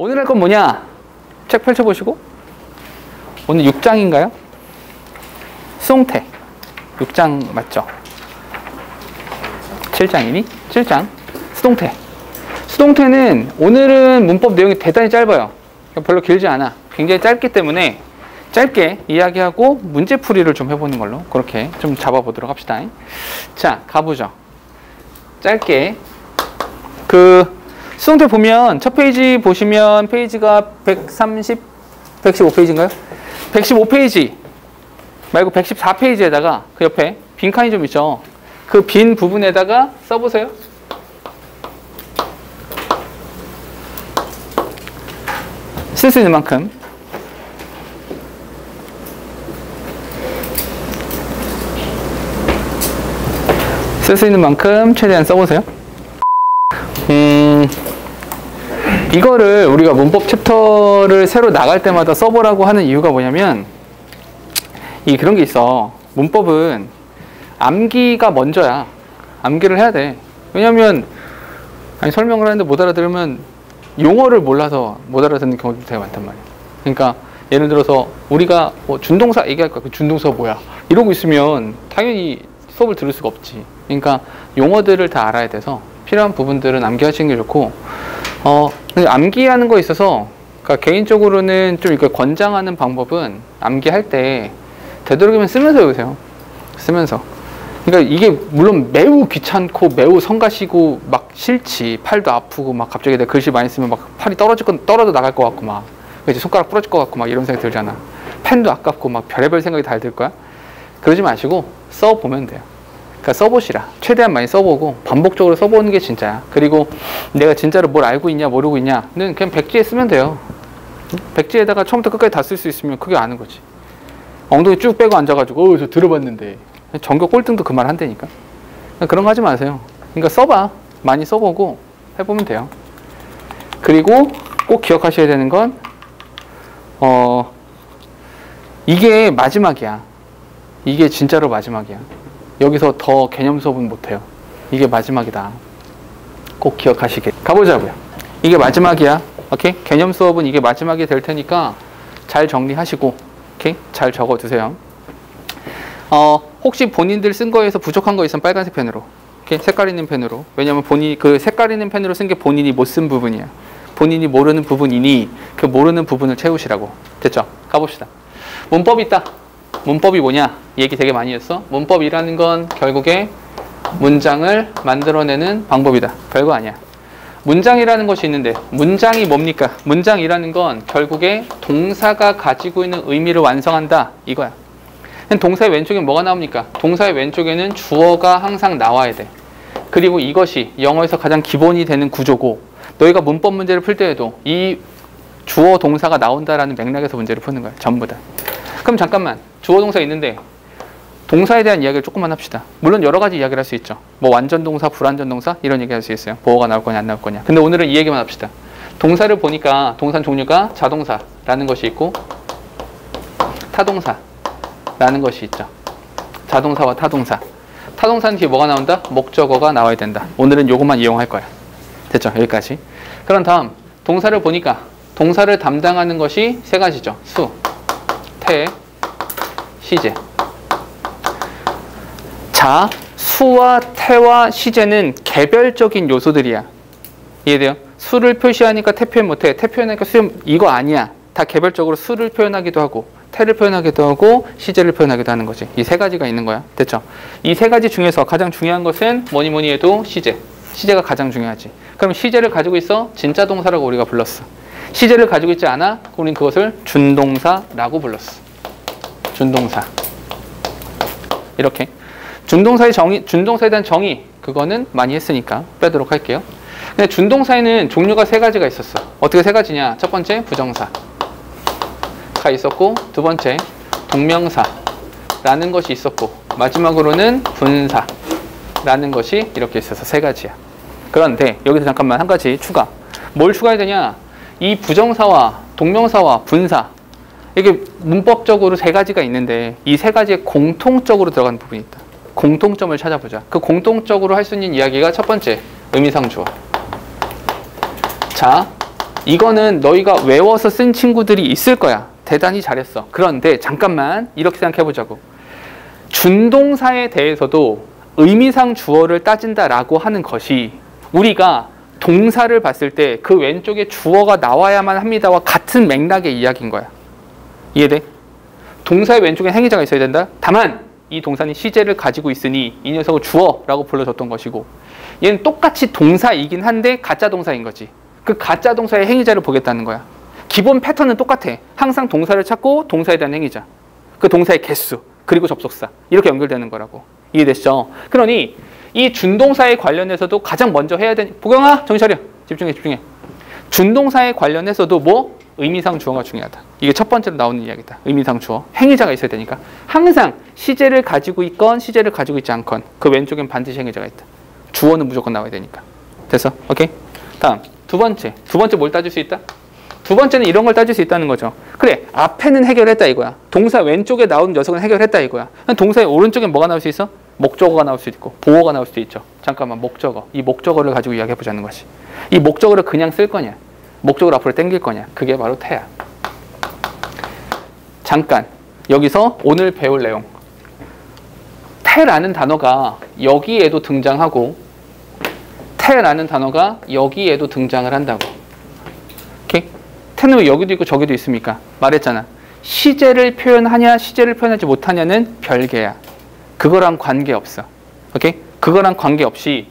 오늘 할 건 뭐냐? 책 펼쳐보시고. 오늘 6장인가요? 수동태. 6장 맞죠? 7장이니? 7장. 수동태. 수동태는 오늘은 문법 내용이 대단히 짧아요. 별로 길지 않아. 굉장히 짧기 때문에 짧게 이야기하고 문제풀이를 좀 해보는 걸로 그렇게 좀 잡아보도록 합시다. 자, 가보죠. 짧게 그 수동태 보면 첫 페이지 보시면 페이지가 130, 115페이지인가요? 115페이지 말고 114페이지에다가 그 옆에 빈칸이 좀 있죠. 그 빈 부분에다가 써보세요. 쓸 수 있는 만큼 쓸 수 있는 만큼 최대한 써보세요. 음, 이거를 우리가 문법 챕터를 새로 나갈 때마다 써보라고 하는 이유가 뭐냐면 이 그런 게 있어. 문법은 암기가 먼저야. 암기를 해야 돼. 왜냐면 아니 설명을 하는데 못 알아들으면 용어를 몰라서 못 알아듣는 경우도 되게 많단 말이야. 그러니까 예를 들어서 우리가 뭐 준동사 얘기할 거야. 그 준동사 뭐야? 이러고 있으면 당연히 수업을 들을 수가 없지. 그러니까 용어들을 다 알아야 돼서 필요한 부분들은 암기하시는 게 좋고 어 암기하는 거 있어서 그러니까 개인적으로는 좀 이걸 권장하는 방법은 암기할 때 되도록이면 쓰면서 외우세요. 쓰면서. 그러니까 이게 물론 매우 귀찮고 매우 성가시고 막 싫지 팔도 아프고 막 갑자기 내 글씨 많이 쓰면 막 팔이 떨어질 건 떨어져 나갈 것 같고 막 이제 손가락 부러질 것 같고 막 이런 생각이 들잖아. 펜도 아깝고 막 별의별 생각이 다 들 거야. 그러지 마시고 써 보면 돼요. 그러니까 써보시라. 최대한 많이 써보고 반복적으로 써보는 게 진짜야. 그리고 내가 진짜로 뭘 알고 있냐 모르고 있냐는 그냥 백지에 쓰면 돼요. 백지에다가 처음부터 끝까지 다 쓸 수 있으면 그게 아는 거지. 엉덩이 쭉 빼고 앉아가지고 어, 저 들어봤는데 전교 꼴등도 그 말 한다니까. 그런 거 하지 마세요. 그러니까 써봐. 많이 써보고 해보면 돼요. 그리고 꼭 기억하셔야 되는 건 어, 이게 마지막이야. 이게 진짜로 마지막이야. 여기서 더 개념 수업은 못해요. 이게 마지막이다. 꼭 기억하시게. 가보자고요. 이게 마지막이야. 오케이? 개념 수업은 이게 마지막이 될 테니까 잘 정리하시고, 오케이? 잘 적어두세요. 어, 혹시 본인들 쓴 거에서 부족한 거 있으면 빨간색 펜으로. 오케이? 색깔 있는 펜으로. 왜냐면 본인이 그 색깔 있는 펜으로 쓴 게 본인이 못 쓴 부분이야. 본인이 모르는 부분이니 그 모르는 부분을 채우시라고. 됐죠? 가봅시다. 문법이 있다. 문법이 뭐냐? 얘기 되게 많이 했어. 문법이라는 건 결국에 문장을 만들어내는 방법이다. 별거 아니야. 문장이라는 것이 있는데 문장이 뭡니까? 문장이라는 건 결국에 동사가 가지고 있는 의미를 완성한다. 이거야. 동사의 왼쪽에 뭐가 나옵니까? 동사의 왼쪽에는 주어가 항상 나와야 돼. 그리고 이것이 영어에서 가장 기본이 되는 구조고 너희가 문법 문제를 풀 때에도 이 주어 동사가 나온다라는 맥락에서 문제를 푸는 거야. 전부 다. 그럼 잠깐만. 주어 동사 있는데 동사에 대한 이야기를 조금만 합시다. 물론 여러 가지 이야기를 할 수 있죠. 뭐 완전 동사, 불완전 동사 이런 얘기 할 수 있어요. 보호가 나올 거냐 안 나올 거냐. 근데 오늘은 이 얘기만 합시다. 동사를 보니까 동사 종류가 자동사라는 것이 있고 타동사라는 것이 있죠. 자동사와 타동사. 타동사는 뒤에 뭐가 나온다? 목적어가 나와야 된다. 오늘은 요것만 이용할 거야. 됐죠? 여기까지. 그런 다음 동사를 보니까 동사를 담당하는 것이 세 가지죠. 수, 태, 시제. 자, 수와 태와 시제는 개별적인 요소들이야. 이해돼요? 수를 표시하니까 태 표현 못해. 태 표현하니까 수 이거 아니야. 다 개별적으로 수를 표현하기도 하고 태를 표현하기도 하고 시제를 표현하기도 하는 거지. 이 세 가지가 있는 거야. 됐죠? 이 세 가지 중에서 가장 중요한 것은 뭐니 뭐니 해도 시제. 시제가 가장 중요하지. 그럼 시제를 가지고 있어? 진짜 동사라고 우리가 불렀어. 시제를 가지고 있지 않아? 우린 그것을 준동사라고 불렀어. 준동사. 이렇게. 준동사의 정의, 준동사에 대한 정의, 그거는 많이 했으니까 빼도록 할게요. 근데 준동사에는 종류가 세 가지가 있었어. 어떻게 세 가지냐? 첫 번째, 부정사가 있었고, 두 번째, 동명사라는 것이 있었고, 마지막으로는 분사라는 것이 이렇게 있어서 세 가지야. 그런데 여기서 잠깐만 한 가지 추가. 뭘 추가해야 되냐? 이 부정사와 동명사와 분사 이게 문법적으로 세 가지가 있는데 이 세 가지에 공통적으로 들어가는 부분이 있다. 공통점을 찾아보자. 그 공통적으로 할 수 있는 이야기가 첫 번째 의미상 주어. 자, 이거는 너희가 외워서 쓴 친구들이 있을 거야. 대단히 잘했어. 그런데 잠깐만 이렇게 생각해 보자고. 준동사에 대해서도 의미상 주어를 따진다라고 하는 것이 우리가 동사를 봤을 때 그 왼쪽에 주어가 나와야만 합니다와 같은 맥락의 이야기인 거야. 이해돼? 동사의 왼쪽에 행위자가 있어야 된다. 다만 이 동사는 시제를 가지고 있으니 이 녀석을 주어라고 불러줬던 것이고 얘는 똑같이 동사이긴 한데 가짜 동사인 거지. 그 가짜 동사의 행위자를 보겠다는 거야. 기본 패턴은 똑같아. 항상 동사를 찾고 동사에 대한 행위자. 그 동사의 개수 그리고 접속사 이렇게 연결되는 거라고. 이해됐죠? 그러니 이 준동사에 관련해서도 가장 먼저 해야 되는 보경아 정신 차려. 집중해 집중해. 준동사에 관련해서도 뭐? 의미상 주어가 중요하다. 이게 첫 번째로 나오는 이야기다. 의미상 주어. 행위자가 있어야 되니까. 항상 시제를 가지고 있건 시제를 가지고 있지 않건 그 왼쪽엔 반드시 행위자가 있다. 주어는 무조건 나와야 되니까. 됐어? 오케이? 다음. 두 번째. 두 번째 뭘 따질 수 있다? 두 번째는 이런 걸 따질 수 있다는 거죠. 그래, 앞에는 해결했다 이거야. 동사 왼쪽에 나온 녀석은 해결했다 이거야. 동사의 오른쪽에 뭐가 나올 수 있어? 목적어가 나올 수 있고 보어가 나올 수도 있죠. 잠깐만 목적어. 이 목적어를 가지고 이야기해 보자는 것이. 이 목적어를 그냥 쓸 거냐? 목적을 앞으로 당길 거냐? 그게 바로 태야. 잠깐 여기서 오늘 배울 내용. 태라는 단어가 여기에도 등장하고 태라는 단어가 여기에도 등장을 한다고. 오케이? 태는 왜 여기도 있고 저기도 있습니까? 말했잖아. 시제를 표현하냐 시제를 표현하지 못하냐는 별개야. 그거랑 관계없어. 오케이? 그거랑 관계없이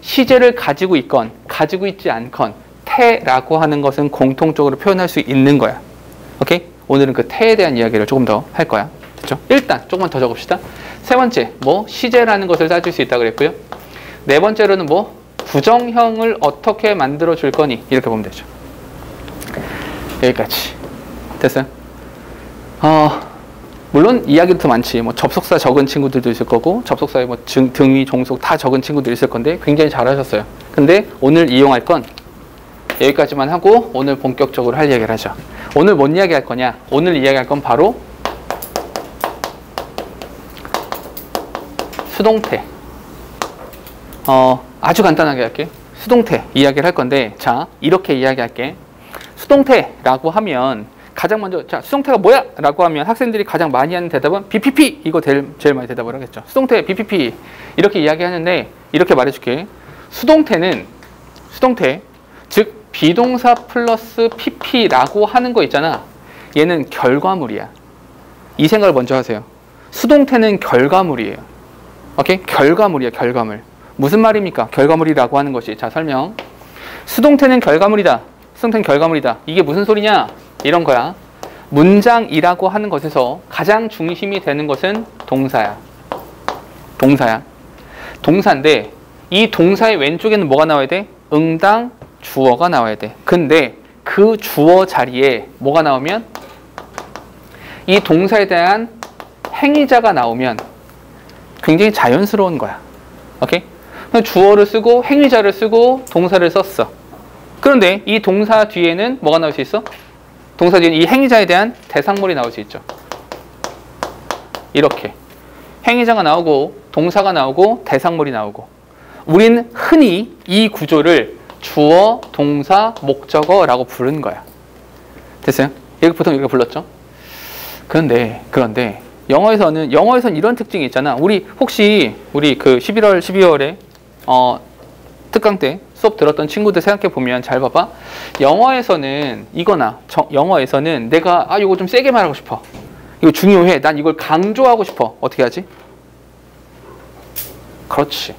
시제를 가지고 있건 가지고 있지 않건 태라고 하는 것은 공통적으로 표현할 수 있는 거야. 오케이? 오늘은 그 태에 대한 이야기를 조금 더 할 거야. 됐죠? 일단 조금만 더 적읍시다. 세 번째, 뭐 시제라는 것을 따질 수 있다 그랬고요. 네 번째로는 뭐 부정형을 어떻게 만들어 줄 거니 이렇게 보면 되죠. 여기까지 됐어요? 어, 물론 이야기도 더 많지. 뭐 접속사 적은 친구들도 있을 거고 접속사에 뭐 등, 등위, 종속 다 적은 친구들 있을 건데 굉장히 잘하셨어요. 근데 오늘 이용할 건 여기까지만 하고 오늘 본격적으로 할 이야기를 하죠. 오늘 뭔 이야기 할 거냐? 오늘 이야기할 건 바로 수동태. 어, 아주 간단하게 할게. 수동태 이야기를 할 건데 자, 이렇게 이야기할게. 수동태라고 하면 가장 먼저 자 수동태가 뭐야? 라고 하면 학생들이 가장 많이 하는 대답은 BPP 이거 제일, 제일 많이 대답을 하겠죠. 수동태 BPP 이렇게 이야기하는데 이렇게 말해줄게. 수동태는 수동태 즉 비동사 플러스 PP라고 하는 거 있잖아. 얘는 결과물이야. 이 생각을 먼저 하세요. 수동태는 결과물이에요. 오케이? 결과물이야, 결과물. 무슨 말입니까? 결과물이라고 하는 것이. 자, 설명. 수동태는 결과물이다. 수동태는 결과물이다. 이게 무슨 소리냐? 이런 거야. 문장이라고 하는 것에서 가장 중심이 되는 것은 동사야. 동사야. 동사인데 이 동사의 왼쪽에는 뭐가 나와야 돼? 응당 주어가 나와야 돼. 근데 그 주어 자리에 뭐가 나오면 이 동사에 대한 행위자가 나오면 굉장히 자연스러운 거야. 오케이? 주어를 쓰고 행위자를 쓰고 동사를 썼어. 그런데 이 동사 뒤에는 뭐가 나올 수 있어? 동사 뒤에는 이 행위자에 대한 대상물이 나올 수 있죠. 이렇게. 행위자가 나오고 동사가 나오고 대상물이 나오고 우리는 흔히 이 구조를 주어, 동사, 목적어라고 부르는 거야. 됐어요? 이렇게 보통 이렇게 불렀죠? 그런데 그런데 영어에서는 영어에서는 이런 특징이 있잖아. 우리 혹시 우리 그 11월 12월에 어 특강 때 수업 들었던 친구들 생각해 보면 잘 봐봐. 영어에서는 이거나 저, 영어에서는 내가 아 이거 좀 세게 말하고 싶어. 이거 중요해. 난 이걸 강조하고 싶어. 어떻게 하지? 그렇지.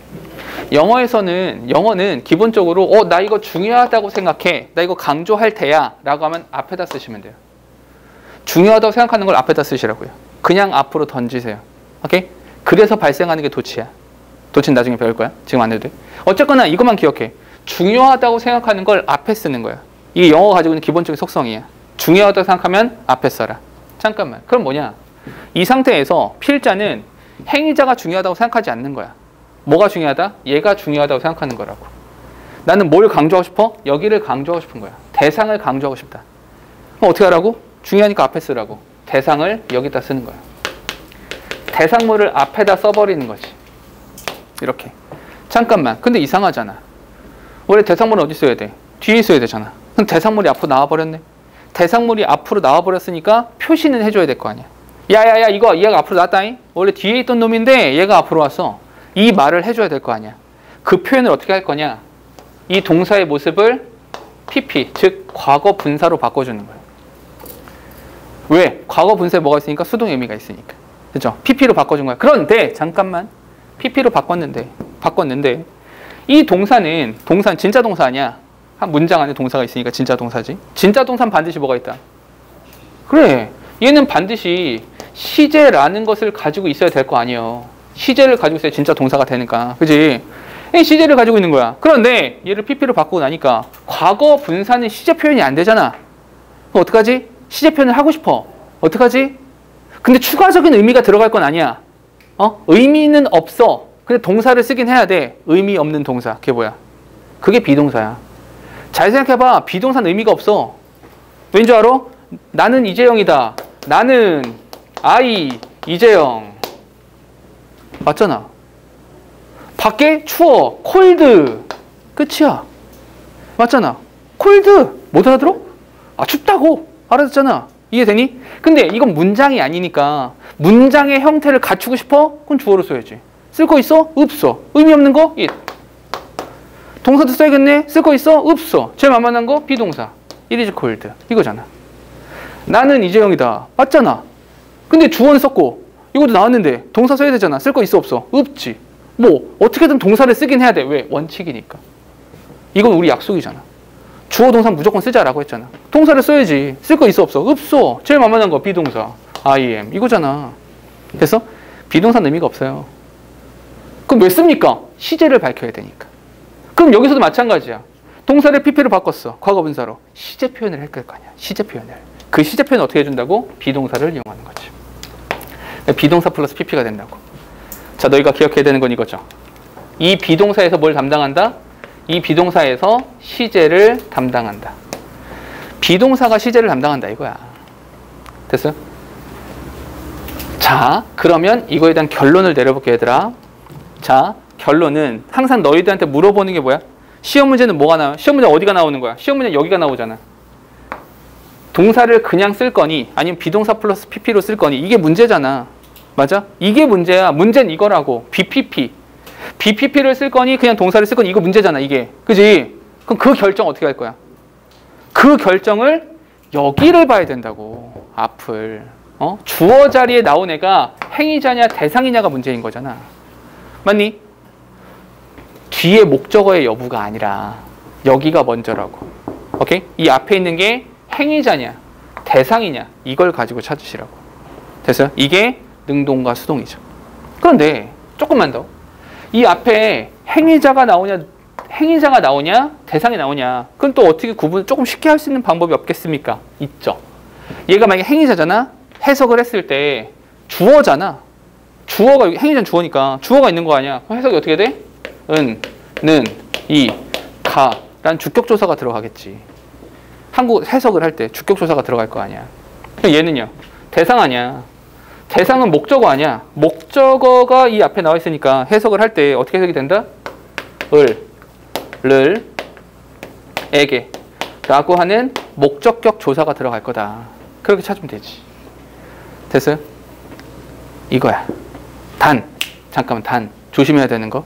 영어에서는 영어는 기본적으로 어 나 이거 중요하다고 생각해. 나 이거 강조할 테야라고 하면 앞에다 쓰시면 돼요. 중요하다고 생각하는 걸 앞에다 쓰시라고요. 그냥 앞으로 던지세요. 오케이? 그래서 발생하는 게 도치야. 도치는 나중에 배울 거야. 지금 안 해도 돼. 어쨌거나 이것만 기억해. 중요하다고 생각하는 걸 앞에 쓰는 거야. 이게 영어가 가지고 있는 기본적인 속성이야. 중요하다고 생각하면 앞에 써라. 잠깐만. 그럼 뭐냐? 이 상태에서 필자는 행위자가 중요하다고 생각하지 않는 거야. 뭐가 중요하다? 얘가 중요하다고 생각하는 거라고. 나는 뭘 강조하고 싶어? 여기를 강조하고 싶은 거야. 대상을 강조하고 싶다. 그럼 어떻게 하라고? 중요하니까 앞에 쓰라고. 대상을 여기다 쓰는 거야. 대상물을 앞에다 써버리는 거지. 이렇게. 잠깐만. 근데 이상하잖아. 원래 대상물은 어디 써야 돼? 뒤에 있어야 되잖아. 그럼 대상물이 앞으로 나와버렸네. 대상물이 앞으로 나와버렸으니까 표시는 해줘야 될 거 아니야. 야야야 이거 얘가 앞으로 나왔다잉. 원래 뒤에 있던 놈인데 얘가 앞으로 왔어. 이 말을 해줘야 될 거 아니야. 그 표현을 어떻게 할 거냐. 이 동사의 모습을 PP, 즉 과거 분사로 바꿔주는 거야. 왜? 과거 분사에 뭐가 있으니까 수동 의미가 있으니까. 그죠? PP로 바꿔준 거야. 그런데 잠깐만. PP로 바꿨는데 바꿨는데 이 동사는 동사 진짜 동사 아니야. 한 문장 안에 동사가 있으니까 진짜 동사지. 진짜 동사는 반드시 뭐가 있다. 그래. 얘는 반드시 시제라는 것을 가지고 있어야 될 거 아니에요. 시제를 가지고 있어야 진짜 동사가 되니까. 그지? 이 시제를 가지고 있는 거야. 그런데 얘를 PP로 바꾸고 나니까 과거 분사는 시제 표현이 안 되잖아. 그럼 어떡하지? 시제 표현을 하고 싶어. 어떡하지? 근데 추가적인 의미가 들어갈 건 아니야. 어? 의미는 없어. 근데 동사를 쓰긴 해야 돼. 의미 없는 동사. 그게 뭐야? 그게 비동사야. 잘 생각해봐. 비동사는 의미가 없어. 왠 줄 알아? 나는 이재영이다. 나는 아이 이재영. 맞잖아. 밖에 추워. 콜드. 끝이야. 맞잖아. 콜드. 못 알아들어? 아 춥다고. 알아듣잖아. 이해되니? 근데 이건 문장이 아니니까 문장의 형태를 갖추고 싶어? 그럼 주어로 써야지. 쓸 거 있어? 없어. 의미 없는 거? it. 동사도 써야겠네? 쓸 거 있어? 없어. 제일 만만한 거? 비동사. it is cold. 이거잖아. 나는 이재영이다. 맞잖아. 근데 주어는 썼고 이것도 나왔는데 동사 써야 되잖아. 쓸 거 있어? 없어? 없지. 뭐 어떻게든 동사를 쓰긴 해야 돼. 왜? 원칙이니까. 이건 우리 약속이잖아. 주어 동사 무조건 쓰자라고 했잖아. 동사를 써야지. 쓸 거 있어 없어? 없어. 제일 만만한 거 비동사. I am. 이거잖아. 그래서 비동사는 의미가 없어요. 그럼 왜 씁니까? 시제를 밝혀야 되니까. 그럼 여기서도 마찬가지야. 동사를 PP로 바꿨어. 과거 분사로. 시제 표현을 할 거 아니야. 시제 표현을. 그 시제 표현 어떻게 해준다고? 비동사를 이용하는 거지. 비동사 플러스 PP가 된다고. 자, 너희가 기억해야 되는 건 이거죠. 이 비동사에서 뭘 담당한다? 이 비동사에서 시제를 담당한다. 비동사가 시제를 담당한다 이거야. 됐어요? 자, 그러면 이거에 대한 결론을 내려볼게 얘들아. 자, 결론은 항상 너희들한테 물어보는 게 뭐야? 시험 문제는 뭐가 나와? 시험 문제 어디가 나오는 거야? 시험 문제 여기가 나오잖아. 동사를 그냥 쓸 거니 아니면 비동사 플러스 PP로 쓸 거니 이게 문제잖아. 맞아? 이게 문제야. 문제는 이거라고. BPP. BPP를 쓸 거니 그냥 동사를 쓸 거니 이거 문제잖아. 이게. 그지? 그럼 그 결정 어떻게 할 거야? 그 결정을 여기를 봐야 된다고. 앞을. 어? 주어 자리에 나온 애가 행위자냐 대상이냐가 문제인 거잖아. 맞니? 뒤에 목적어의 여부가 아니라 여기가 먼저라고. 오케이? 이 앞에 있는 게 행위자냐 대상이냐 이걸 가지고 찾으시라고. 됐어요? 이게 능동과 수동이죠. 그런데 조금만 더. 이 앞에 행위자가 나오냐 행위자가 나오냐 대상이 나오냐 그건 또 어떻게 구분 조금 쉽게 할 수 있는 방법이 없겠습니까? 있죠. 얘가 만약에 행위자잖아? 해석을 했을 때 주어잖아. 주어가 행위자는 주어니까 주어가 있는 거 아니야. 해석이 어떻게 돼? 은, 는, 이, 가 라는 주격조사가 들어가겠지. 한국 해석을 할 때 주격조사가 들어갈 거 아니야. 얘는요? 대상 아니야 대상은 목적어 아니야. 목적어가 이 앞에 나와 있으니까 해석을 할 때 어떻게 해석이 된다? 을, 를, 에게. 라고 하는 목적격 조사가 들어갈 거다. 그렇게 찾으면 되지. 됐어요? 이거야. 단. 잠깐만 단. 조심해야 되는 거.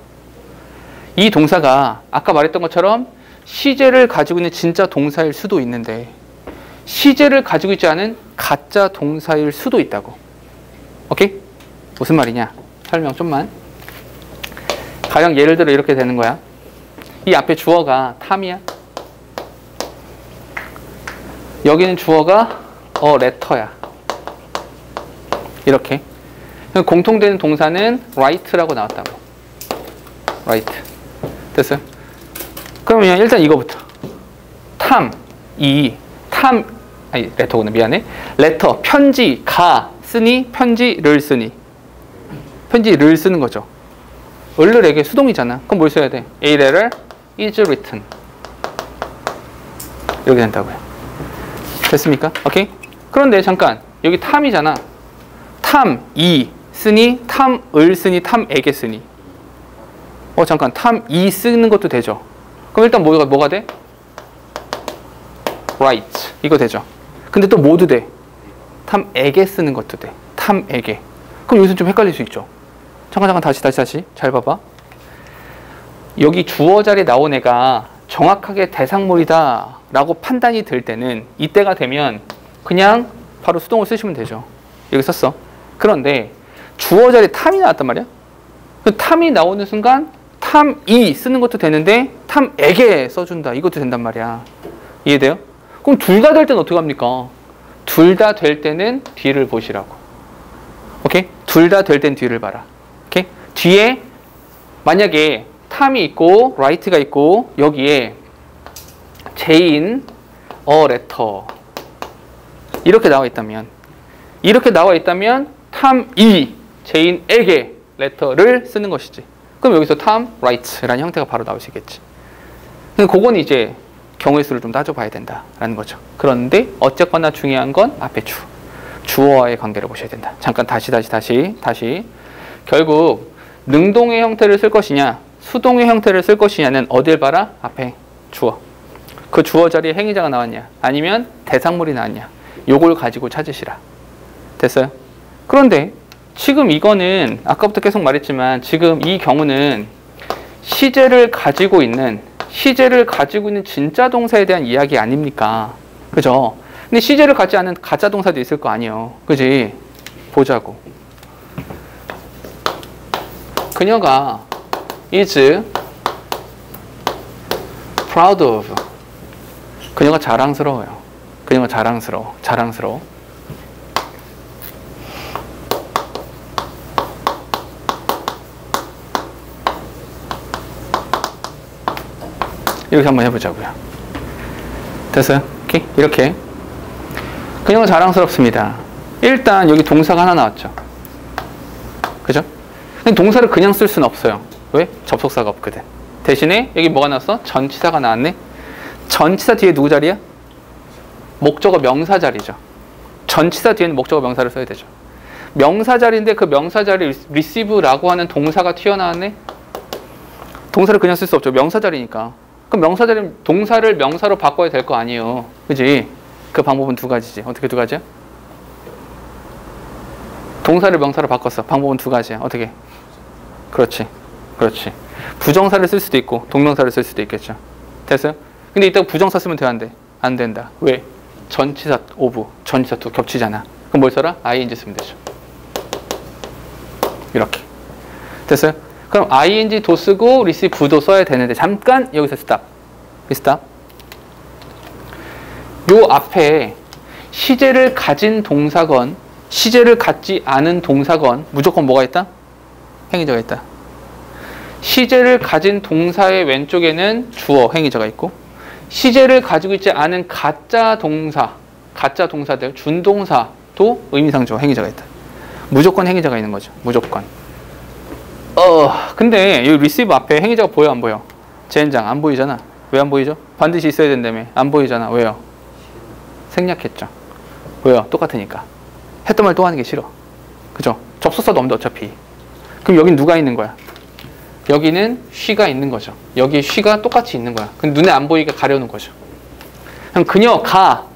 이 동사가 아까 말했던 것처럼 시제를 가지고 있는 진짜 동사일 수도 있는데 시제를 가지고 있지 않은 가짜 동사일 수도 있다고 오케이? 무슨 말이냐 설명 좀만 가령 예를 들어 이렇게 되는 거야 이 앞에 주어가 탐이야 여기는 주어가 어 레터야 이렇게 공통되는 동사는 write라고 나왔다고. write. 됐어요? 그러면 일단 이거부터. 탐, 이, 탐, 아니, 레터구나. 미안해. 레터, 편지, 가, 쓰니, 편지를 쓰니. 편지를 쓰는 거죠. 을을에게 수동이잖아. 그럼 뭘 써야 돼? A letter is written. 이렇게 된다고요. 됐습니까? 오케이? 그런데 잠깐. 여기 탐이잖아. 탐, 이, 쓰니, 탐을 쓰니, 탐에게 쓰니. 어, 잠깐. 탐, 이 쓰는 것도 되죠. 그럼 일단 뭐가, 뭐가 돼? write 이거 되죠. 근데 또 뭐도 돼? 탐에게 쓰는 것도 돼. 탐에게. 그럼 여기서 좀 헷갈릴 수 있죠. 잠깐 잠깐 다시 다시 다시 잘 봐봐. 여기 주어 자리에 나온 애가 정확하게 대상물이다 라고 판단이 될 때는 이때가 되면 그냥 바로 수동을 쓰시면 되죠. 여기 썼어. 그런데 주어 자리에 탐이 나왔단 말이야. 그 탐이 나오는 순간 탐이 쓰는 것도 되는데 탐에게 써준다 이것도 된단 말이야. 이해돼요? 그럼 둘 다 될 때는 어떻게 합니까? 둘 다 될 때는 뒤를 보시라고. 오케이? 둘 다 될 땐 뒤를 봐라. 오케이? 뒤에 만약에 Tom이 있고 write가 있고 여기에 Jane a letter 이렇게 나와 있다면 이렇게 나와 있다면 Tom이 Jane에게 letter를 쓰는 것이지. 그럼 여기서 Tom write라는 형태가 바로 나오시겠지. 근데 그건 이제 경우의 수를 좀 따져봐야 된다라는 거죠. 그런데 어쨌거나 중요한 건 앞에 주, 주어와의 관계를 보셔야 된다. 잠깐 다시 다시 다시 다시 결국 능동의 형태를 쓸 것이냐 수동의 형태를 쓸 것이냐는 어딜 봐라? 앞에 주어. 그 주어 자리에 행위자가 나왔냐 아니면 대상물이 나왔냐 요걸 가지고 찾으시라. 됐어요? 그런데 지금 이거는 아까부터 계속 말했지만 지금 이 경우는 시제를 가지고 있는 시제를 가지고 있는 진짜 동사에 대한 이야기 아닙니까? 그죠? 근데 시제를 갖지 않은 가짜 동사도 있을 거 아니에요. 그지? 보자고. 그녀가 is proud of. 그녀가 자랑스러워요. 그녀가 자랑스러워. 자랑스러워. 이렇게 한번 해보자고요. 됐어요? 오케이? 이렇게. 그녀가 자랑스럽습니다. 일단 여기 동사가 하나 나왔죠. 그죠? 근데 동사를 그냥 쓸 수는 없어요. 왜? 접속사가 없거든. 대신에 여기 뭐가 나왔어? 전치사가 나왔네. 전치사 뒤에 누구 자리야? 목적어 명사 자리죠. 전치사 뒤에는 목적어 명사를 써야 되죠. 명사 자리인데 그 명사 자리 receive라고 하는 동사가 튀어나왔네. 동사를 그냥 쓸 수 없죠. 명사 자리니까. 그럼 명사 자리 동사를 명사로 바꿔야 될 거 아니에요. 그지? 그 방법은 두 가지지. 어떻게 두 가지야? 동사를 명사로 바꿨어. 방법은 두 가지야. 어떻게? 그렇지. 그렇지. 부정사를 쓸 수도 있고 동명사를 쓸 수도 있겠죠. 됐어요? 근데 이따가 부정사 쓰면 돼, 안 돼? 안 된다. 왜? 전치사 of, 전치사 to 겹치잖아. 그럼 뭘 써라? ing 쓰면 되죠. 이렇게. 됐어요? 그럼 ing 도 쓰고 receive도 써야 되는데 잠깐 여기서 스탑. 스탑. 요 앞에 시제를 가진 동사건 시제를 갖지 않은 동사건 무조건 뭐가 있다? 행위자가 있다. 시제를 가진 동사의 왼쪽에는 주어 행위자가 있고 시제를 가지고 있지 않은 가짜 동사, 가짜 동사들, 준동사도 의미상 주어 행위자가 있다. 무조건 행위자가 있는 거죠. 무조건. 어, 근데 이 리시브 앞에 행위자가 보여 안 보여? 젠장 안 보이잖아. 왜 안 보이죠? 반드시 있어야 된다며. 안 보이잖아. 왜요? 생략했죠. 왜요? 똑같으니까. 했던 말 또 하는 게 싫어. 그죠? 접속사도 없는데 어차피. 그럼 여긴 누가 있는 거야? 여기는 쉬가 있는 거죠. 여기 쉬가 똑같이 있는 거야. 근데 눈에 안 보이게 가려놓은 거죠. 그럼 그녀가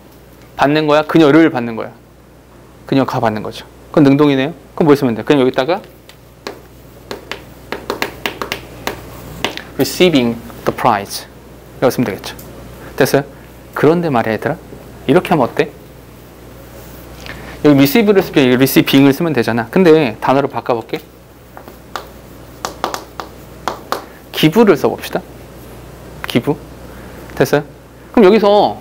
받는 거야? 그녀를 받는 거야? 그녀가 받는 거죠. 그건 능동이네요. 그럼 뭐 쓰면 돼? 그냥 여기다가 receiving the prize 이라고 쓰면 되겠죠. 됐어요? 그런데 말이야 얘들아 이렇게 하면 어때? 여기 receive를 쓰면 여기 receiving을 쓰면 되잖아. 근데 단어를 바꿔볼게. 기부를 써봅시다. 기부. 됐어요? 그럼 여기서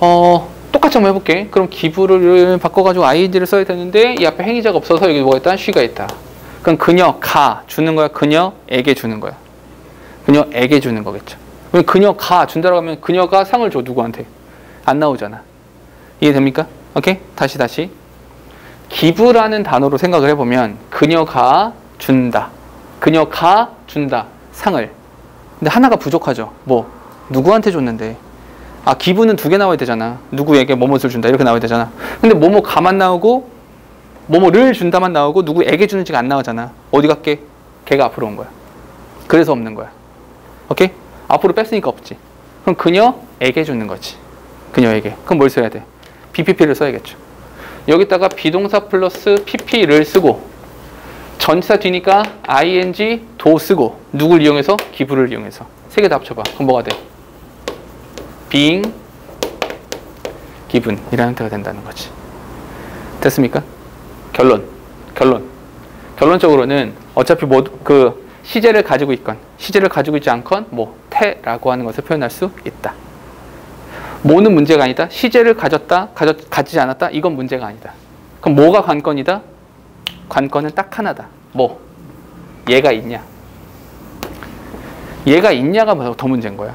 어, 똑같이 한번 해볼게. 그럼 기부를 바꿔가지고 ing를 써야 되는데 이 앞에 행위자가 없어서 여기 뭐가 있다? 쉬가 있다. 그럼 그녀 가 주는 거야? 그녀에게 주는 거야? 그녀에게 주는 거겠죠. 그녀가 준다고 하면 그녀가 상을 줘 누구한테? 안 나오잖아. 이해됩니까? 오케이? 다시 다시. 기부라는 단어로 생각을 해보면 그녀가 준다. 그녀가 준다. 상을. 근데 하나가 부족하죠. 뭐 누구한테 줬는데? 아 기부는 두 개 나와야 되잖아. 누구에게 뭐뭐를 준다 이렇게 나와야 되잖아. 근데 뭐뭐 가만 나오고 뭐뭐를 준다만 나오고 누구에게 주는지가 안 나오잖아. 어디 갈게? 걔가 앞으로 온 거야. 그래서 없는 거야. 오케이? 앞으로 뺐으니까 없지. 그럼 그녀에게 주는 거지. 그녀에게. 그럼 뭘 써야 돼? BPP를 써야겠죠. 여기다가 비동사 플러스 PP를 쓰고 전치사 뒤니까 ing 도 쓰고 누굴 이용해서? 기부를 이용해서. 세 개 다 합쳐봐. 그럼 뭐가 돼? being given이라는 형태가 된다는 거지. 됐습니까? 결론. 결론. 결론적으로는 어차피 모두 그 시제를 가지고 있건 시제를 가지고 있지 않건 뭐 태라고 하는 것을 표현할 수 있다. 뭐는 문제가 아니다. 시제를 가졌다, 가졌, 가지지 않았다. 이건 문제가 아니다. 그럼 뭐가 관건이다? 관건은 딱 하나다. 뭐? 얘가 있냐? 얘가 있냐가 더 문제인 거야.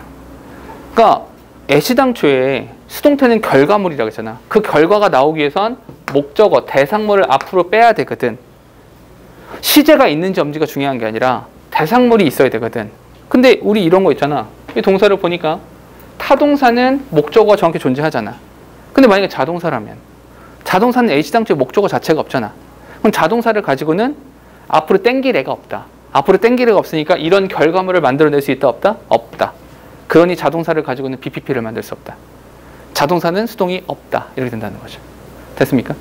그러니까 애시당초에 수동태는 결과물이라고 했잖아. 그 결과가 나오기 위해선 목적어, 대상물을 앞으로 빼야 되거든. 시제가 있는지 없는지가 중요한 게 아니라 대상물이 있어야 되거든. 근데 우리 이런 거 있잖아. 이 동사를 보니까 타동사는 목적어가 정확히 존재하잖아. 근데 만약에 자동사라면 자동사는 H당초에 목적어 자체가 없잖아. 그럼 자동사를 가지고는 앞으로 땡길 애가 없다. 앞으로 땡길 애가 없으니까 이런 결과물을 만들어낼 수 있다 없다? 없다. 그러니 자동사를 가지고는 BPP를 만들 수 없다. 자동사는 수동이 없다. 이렇게 된다는 거죠. 됐습니까?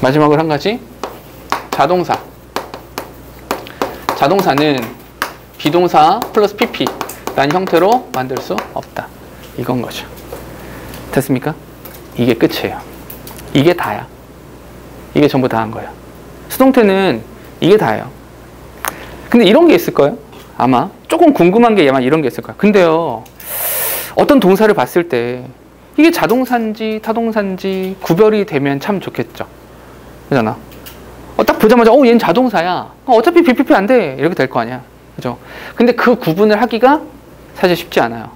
마지막으로 한 가지. 자동사. 자동사는 비동사 플러스 PP라는 형태로 만들 수 없다. 이건 거죠. 됐습니까? 이게 끝이에요. 이게 다야. 이게 전부 다 한 거야. 수동태는 이게 다예요. 근데 이런 게 있을 거예요. 아마 조금 궁금한 게 아마 이런 게 있을 거야. 근데요. 어떤 동사를 봤을 때 이게 자동사인지 타동사인지 구별이 되면 참 좋겠죠. 그잖아. 어, 딱 보자마자 어 얘는 자동사야. 어, 어차피 BPP 안 돼. 이렇게 될 거 아니야. 그죠? 근데 그 구분을 하기가 사실 쉽지 않아요.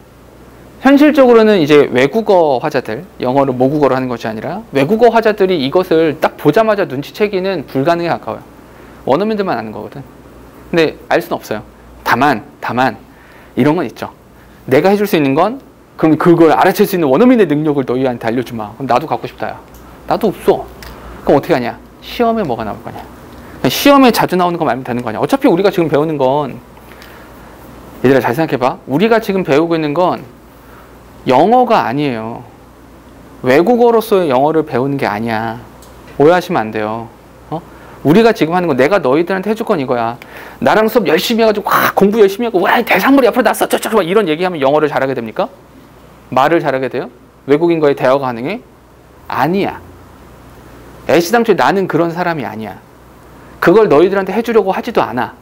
현실적으로는 이제 외국어 화자들, 영어를 모국어로 하는 것이 아니라 외국어 화자들이 이것을 딱 보자마자 눈치채기는 불가능에 가까워요. 원어민들만 아는 거거든. 근데 알 수는 없어요. 다만, 다만 이런 건 있죠. 내가 해줄 수 있는 건 그럼 그걸 알아챌 수 있는 원어민의 능력을 너희한테 알려주마. 그럼 나도 갖고 싶다야. 나도 없어. 그럼 어떻게 하냐? 시험에 뭐가 나올 거냐? 시험에 자주 나오는 거 말면 되는 거 아니야? 어차피 우리가 지금 배우는 건 얘들아 잘 생각해봐. 우리가 지금 배우고 있는 건 영어가 아니에요. 외국어로서의 영어를 배우는 게 아니야. 오해하시면 안 돼요. 어? 우리가 지금 하는 거 내가 너희들한테 해줄 건 이거야. 나랑 수업 열심히 해가지고 와, 공부 열심히 하고 와 대상물이 앞으로 났어. 저저 이런 얘기하면 영어를 잘하게 됩니까? 말을 잘하게 돼요? 외국인과의 대화가 가능해? 아니야. 애시당초에 나는 그런 사람이 아니야. 그걸 너희들한테 해주려고 하지도 않아.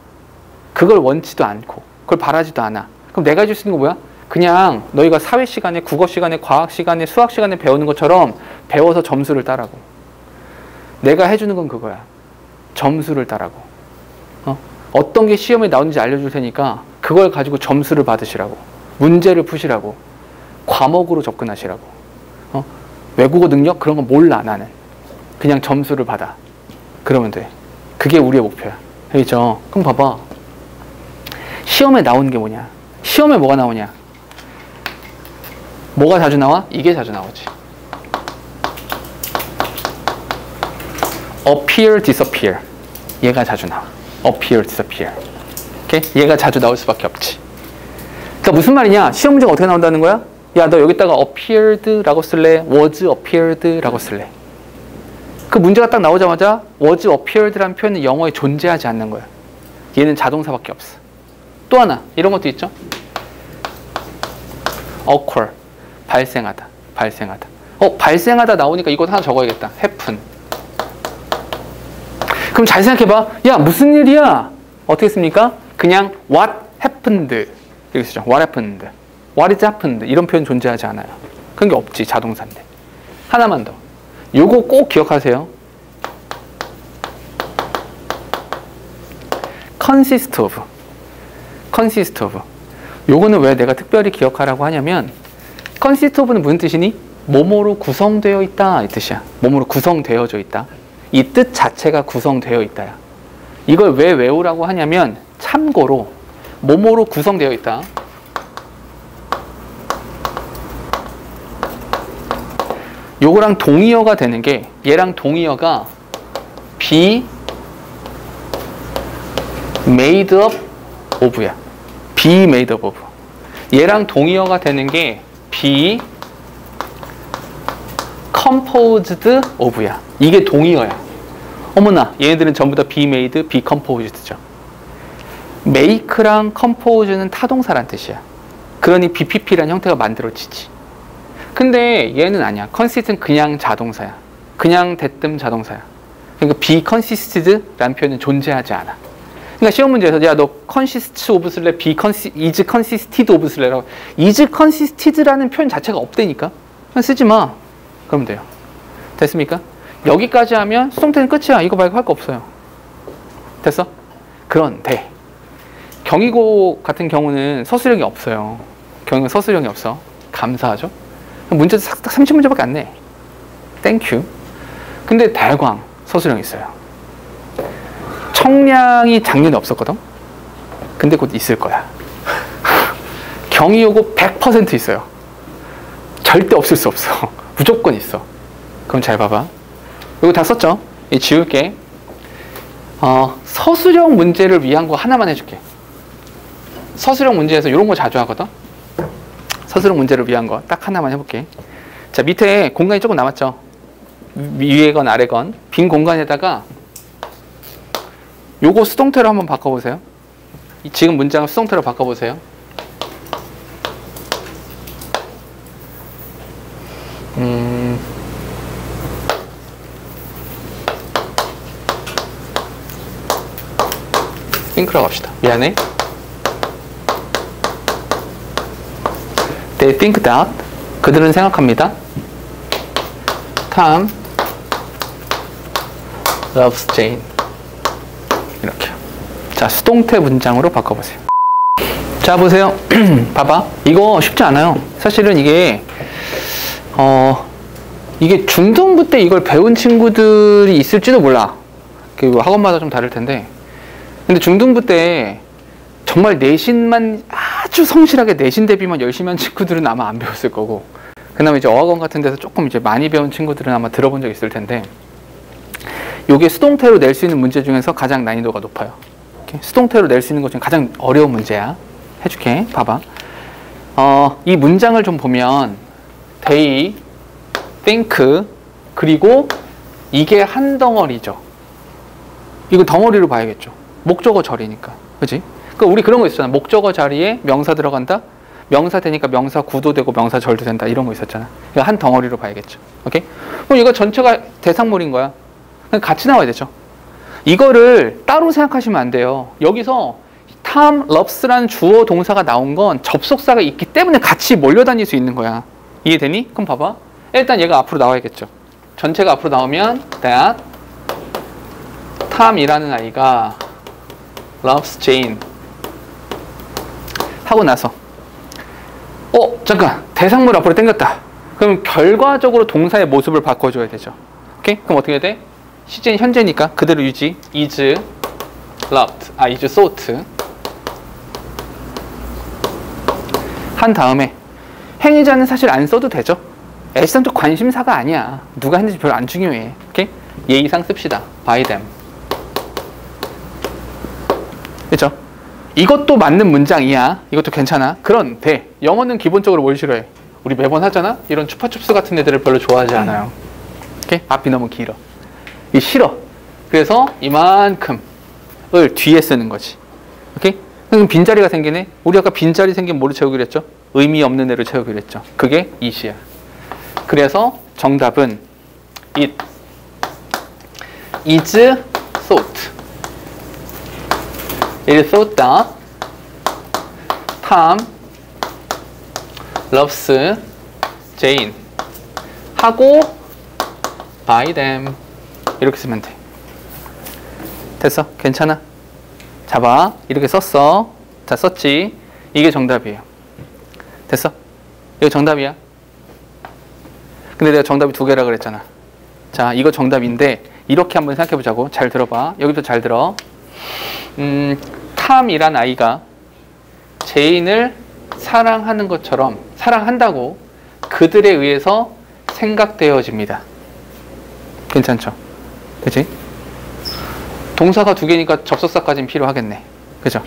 그걸 원치도 않고 그걸 바라지도 않아. 그럼 내가 해줄 수 있는 거 뭐야? 그냥 너희가 사회 시간에, 국어 시간에, 과학 시간에, 수학 시간에 배우는 것처럼 배워서 점수를 따라고. 내가 해주는 건 그거야. 점수를 따라고. 어? 어떤 게 시험에 나오는지 알려줄 테니까 그걸 가지고 점수를 받으시라고. 문제를 푸시라고. 과목으로 접근하시라고. 어? 외국어 능력 그런 거 몰라 나는. 그냥 점수를 받아. 그러면 돼. 그게 우리의 목표야. 알겠죠? 그럼 봐봐. 시험에 나오는 게 뭐냐? 시험에 뭐가 나오냐? 뭐가 자주 나와? 이게 자주 나오지. appear, disappear. 얘가 자주 나와. appear, disappear. 오케이? 얘가 자주 나올 수밖에 없지. 그러니까 무슨 말이냐? 시험 문제가 어떻게 나온다는 거야? 야, 너 여기다가 appeared라고 쓸래? was appeared라고 쓸래? 그 문제가 딱 나오자마자 was appeared라는 표현은 영어에 존재하지 않는 거야. 얘는 자동사밖에 없어. 또 하나 이런 것도 있죠. occur 발생하다 발생하다. 어 발생하다 나오니까 이거 하나 적어야겠다. happen. 그럼 잘 생각해봐. 야 무슨 일이야? 어떻게 씁니까? 그냥 what happened 이렇게 쓰죠. what happened. what is happened 이런 표현 존재하지 않아요. 그런 게 없지 자동사인데. 하나만 더. 요거 꼭 기억하세요. consist of. consist of. 요거는 왜 내가 특별히 기억하라고 하냐면 consist of는 무슨 뜻이니? 뭐뭐로 구성되어 있다 이 뜻이야. 뭐뭐로 구성되어져 있다. 이 뜻 자체가 구성되어 있다야. 이걸 왜 외우라고 하냐면 참고로 뭐뭐로 구성되어 있다. 요거랑 동의어가 되는 게 얘랑 동의어가 be made up of야. be made up of. 얘랑 동의어가 되는 게 be composed of야. 이게 동의어야. 어머나, 얘네들은 전부 다 be made, be composed죠. make랑 compose는 타동사란 뜻이야. 그러니 BPP란 형태가 만들어지지. 근데 얘는 아니야. consist는 그냥 자동사야. 그냥 대뜸 자동사야. 그러니까 consisted라는 표현은 존재하지 않아. 그러니까 시험 문제에서 야 너 consist of 슬래 be consi is consisted of 슬래라고 is consisted라는 표현 자체가 없다니까 그냥 쓰지 마 그러면 돼요 됐습니까? 여기까지 하면 수동태는 끝이야 이거 말고 할 거 없어요 됐어? 그런데 경희고 같은 경우는 서술형이 없어요 경희고 서술형이 없어 감사하죠 문제도 딱 30문제밖에 안 내 thank you 근데 대광 서술형 있어요 청량이 작년에 없었거든? 근데 곧 있을 거야. 경이요고 100% 있어요. 절대 없을 수 없어. 무조건 있어. 그럼 잘 봐봐. 이거 다 썼죠? 이 지울게. 어, 서술형 문제를 위한 거 하나만 해줄게. 서술형 문제에서 이런 거 자주 하거든? 서술형 문제를 위한 거 딱 하나만 해볼게. 자, 밑에 공간이 조금 남았죠? 위에건 아래건 빈 공간에다가 요거 수동태로 한번 바꿔보세요. 지금 문장을 수동태로 바꿔보세요. 음, 핑크라고 합시다. 미안해. They think that 그들은 생각합니다. Tom loves Jane. 이렇게. 자, 수동태 문장으로 바꿔보세요. 자, 보세요. 봐봐. 이거 쉽지 않아요. 사실은 이게, 어, 이게 중등부 때 이걸 배운 친구들이 있을지도 몰라. 그 학원마다 좀 다를 텐데. 근데 중등부 때 정말 내신만 아주 성실하게 내신 대비만 열심히 한 친구들은 아마 안 배웠을 거고. 그나마 이제 어학원 같은 데서 조금 이제 많이 배운 친구들은 아마 들어본 적 있을 텐데. 이게 수동태로 낼 수 있는 문제 중에서 가장 난이도가 높아요. 이렇게 수동태로 낼 수 있는 것 중에 가장 어려운 문제야. 해줄게. 봐봐. 어, 이 문장을 좀 보면 they think 그리고 이게 한 덩어리죠. 이거 덩어리로 봐야겠죠. 목적어 절이니까. 그지? 그 우리 그런 거 있었잖아. 목적어 자리에 명사 들어간다. 명사 되니까 명사 구도 되고 명사 절도 된다. 이런 거 있었잖아. 이거 한 덩어리로 봐야겠죠. 오케이? 그럼 이거 전체가 대상물인 거야. 같이 나와야 되죠. 이거를 따로 생각하시면 안 돼요. 여기서 탐, 럽스라는 주어 동사가 나온 건 접속사가 있기 때문에 같이 몰려다닐 수 있는 거야. 이해되니? 그럼 봐봐. 일단 얘가 앞으로 나와야겠죠. 전체가 앞으로 나오면 that 탐이라는 아이가 loves Jane 하고 나서 어 잠깐 대상물 앞으로 당겼다. 그럼 결과적으로 동사의 모습을 바꿔줘야 되죠. 오케이? 그럼 어떻게 돼? 시제는 현재니까 그대로 유지. is loved. 아, is sought. 한 다음에 행위자는 사실 안 써도 되죠. 애시당초 관심사가 아니야. 누가 했는지 별로 안 중요해. 오케이? 예의상 씁시다. by them. 그죠? 이것도 맞는 문장이야. 이것도 괜찮아. 그런데 영어는 기본적으로 뭘 싫어해? 우리 매번 하잖아? 이런 추파춥스 같은 애들을 별로 좋아하지 않아요. 오케이? 앞이 너무 길어. 이 싫어. 그래서 이만큼을 뒤에 쓰는 거지. 오케이? 그럼 빈자리가 생기네. 우리 아까 빈자리 생긴 뭐로 채우기로 했죠? 의미 없는 애로 채우기로 했죠. 그게 이시야. 그래서 정답은 it is thought. Thought that Tom loves Jane 하고 by them 이렇게 쓰면 돼. 됐어? 괜찮아? 잡아. 이렇게 썼어. 자, 썼지. 이게 정답이에요. 됐어? 이거 정답이야. 근데 내가 정답이 두 개라 그랬잖아. 자, 이거 정답인데 이렇게 한번 생각해 보자고. 잘 들어봐. 여기부터 잘 들어. 음, 탐이란 아이가 제인을 사랑하는 것처럼 사랑한다고 그들에 의해서 생각되어집니다. 괜찮죠? 그치? 동사가 두 개니까 접속사까지는 필요하겠네. 그죠?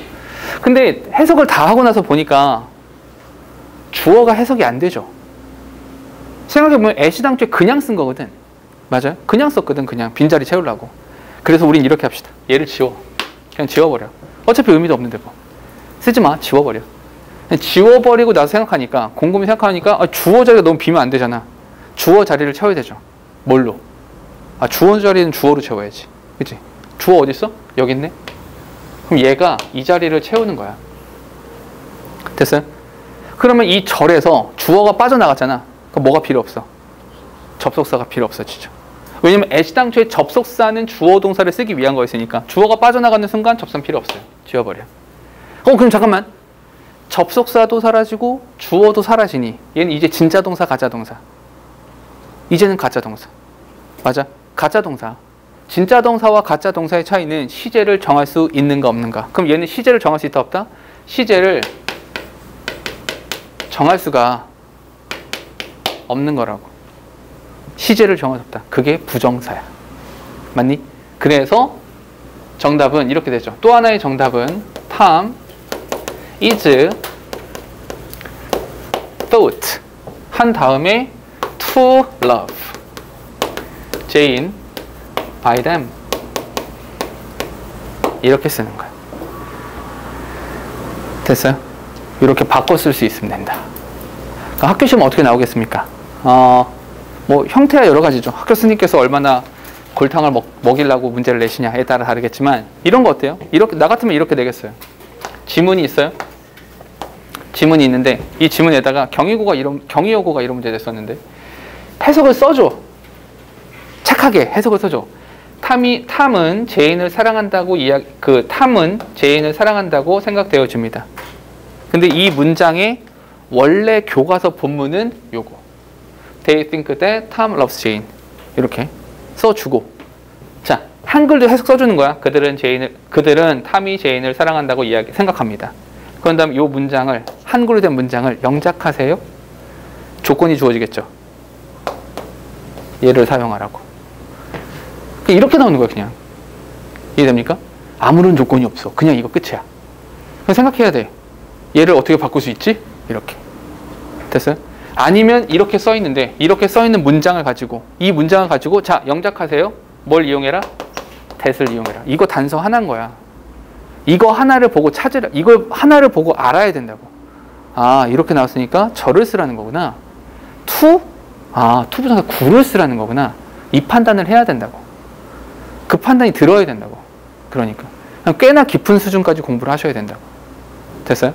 근데 해석을 다 하고 나서 보니까 주어가 해석이 안 되죠. 생각해보면 애시당초에 그냥 쓴 거거든. 맞아요? 그냥 썼거든, 그냥. 빈자리 채우려고. 그래서 우린 이렇게 합시다. 얘를 지워. 그냥 지워버려. 어차피 의미도 없는데 뭐. 쓰지 마. 지워버려. 지워버리고 나서 생각하니까, 곰곰이 생각하니까, 아, 주어 자리가 너무 비면 안 되잖아. 주어 자리를 채워야 되죠. 뭘로? 아, 주어 자리는 주어로 채워야지. 그치? 주어 어딨어? 여기 있네? 그럼 얘가 이 자리를 채우는 거야. 됐어요? 그러면 이 절에서 주어가 빠져나갔잖아. 그럼 뭐가 필요 없어? 접속사가 필요 없어지죠. 왜냐면 애시당초에 접속사는 주어 동사를 쓰기 위한 거였으니까 주어가 빠져나가는 순간 접속 필요 없어요. 지워버려. 어 그럼 잠깐만. 접속사도 사라지고 주어도 사라지니 얘는 이제 진짜 동사 가짜 동사. 이제는 가짜 동사. 맞아? 가짜 동사. 진짜 동사와 가짜 동사의 차이는 시제를 정할 수 있는가 없는가. 그럼 얘는 시제를 정할 수 있다 없다? 시제를 정할 수가 없는 거라고. 시제를 수 없다. 그게 부정사야. 맞니? 그래서 정답은 이렇게 되죠. 또 하나의 정답은 Tom is thought 한 다음에 to love Jane by them 이렇게 쓰는 거야. 됐어요? 이렇게 바꿔 쓸 수 있으면 된다. 그러니까 학교 시험 어떻게 나오겠습니까? 어, 뭐 형태가 여러 가지죠. 학교 스님께서 얼마나 골탕을 먹, 먹이려고 문제를 내시냐에 따라 다르겠지만 이런 거 어때요? 이렇게 나 같으면 이렇게 되겠어요. 지문이 있어요. 지문이 있는데 이 지문에다가 경의고가 이런 경의어고가 이런 문제 냈었는데 해석을 써줘. 착하게 해석을 써줘. 탐이 탐은 제인을 사랑한다고 이야기 그 탐은 제인을 사랑한다고 생각되어집니다. 근데 이 문장의 원래 교과서 본문은 요거. They think that Tom loves Jane. 이렇게 써주고. 자, 한글도 해석 써주는 거야. 그들은 제인을, 그들은 탐이 제인을 사랑한다고 이야기, 생각합니다. 그런 다음 이 문장을, 한글로 된 문장을 영작하세요. 조건이 주어지겠죠. 얘를 사용하라고. 이렇게 나오는 거야, 그냥. 이해됩니까? 아무런 조건이 없어. 그냥 이거 끝이야. 생각해야 돼. 얘를 어떻게 바꿀 수 있지? 이렇게. 됐어요? 아니면 이렇게 써 있는데 이렇게 써 있는 문장을 가지고 이 문장을 가지고 자 영작하세요. 뭘 이용해라? that을 이용해라. 이거 단서 하나인 거야. 이거 하나를 보고 찾으라. 이걸 하나를 보고 알아야 된다고. 아 이렇게 나왔으니까 저를 쓰라는 거구나. to 아 부정사 구를 쓰라는 거구나. 이 판단을 해야 된다고. 그 판단이 들어야 된다고. 그러니까 꽤나 깊은 수준까지 공부를 하셔야 된다고. 됐어요?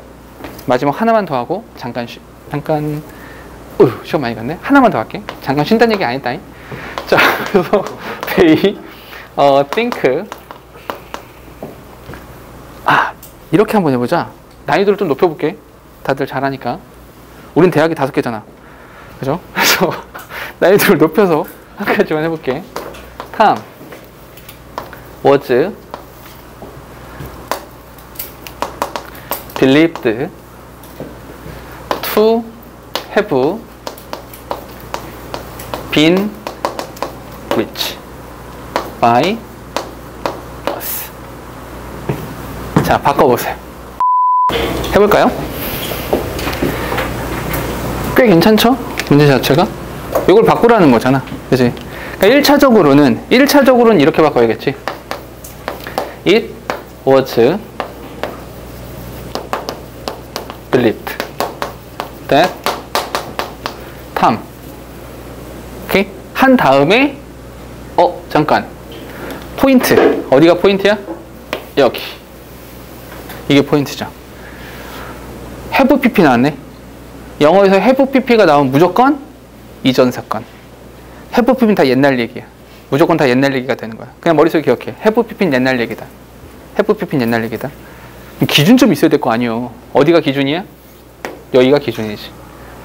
마지막 하나만 더 하고 잠깐 쉬, 잠깐 어, 시험 많이 갔네. 하나만 더 할게. 잠깐 쉰다는 얘기 아니다잉. 자, 그래서 they 어, think 아 이렇게 한번 해보자. 난이도를 좀 높여볼게. 다들 잘하니까. 우린 대학이 다섯 개잖아. 그죠? 그래서 난이도를 높여서 한 가지만 해볼게. Tom was believed to have been rich by us. 자, 바꿔보세요. 해볼까요? 꽤 괜찮죠? 문제 자체가? 이걸 바꾸라는 거잖아. 그지? 그러니까 1차적으로는, 1차적으로는 이렇게 바꿔야겠지. It was believed that Tom 오케이? 한 다음에 어 잠깐. 포인트. 어디가 포인트야? 여기. 이게 포인트죠. have pp 나왔네. 영어에서 have pp가 나오면 무조건 이전 사건. have pp는 다 옛날 얘기야. 무조건 다 옛날 얘기가 되는 거야. 그냥 머릿속에 기억해. have pp는 옛날 얘기다. have pp는 옛날 얘기다. 기준 좀 있어야 될 거 아니에요 어디가 기준이야? 여기가 기준이지.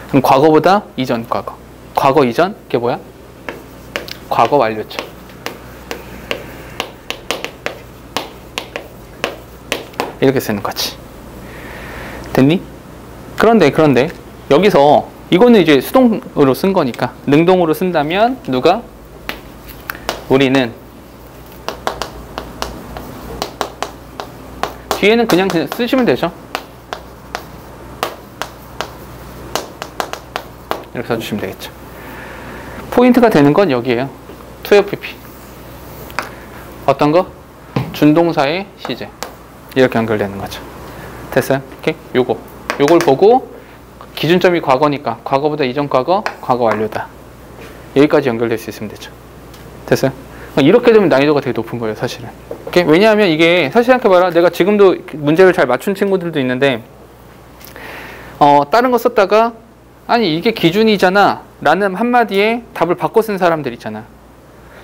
그럼 과거보다 이전 과거. 과거 이전? 그게 뭐야? 과거 완료죠. 이렇게 쓰는 거지. 됐니? 그런데 그런데 여기서 이거는 이제 수동으로 쓴 거니까 능동으로 쓴다면 누가 우리는 뒤에는 그냥, 그냥 쓰시면 되죠. 이렇게 써주시면 되겠죠. 포인트가 되는 건 여기에요. 2FPP. 어떤 거? 준동사의 시제. 이렇게 연결되는 거죠. 됐어요? 오케이? 요거. 요걸 보고 기준점이 과거니까 과거보다 이전 과거, 과거 완료다. 여기까지 연결될 수 있으면 되죠. 됐어요? 이렇게 되면 난이도가 되게 높은 거예요, 사실은. 오케이? 왜냐하면 이게 사실 생각해봐라. 내가 지금도 문제를 잘 맞춘 친구들도 있는데 어, 다른 거 썼다가 아니 이게 기준이잖아 라는 한마디에 답을 바꿔 쓴 사람들 있잖아.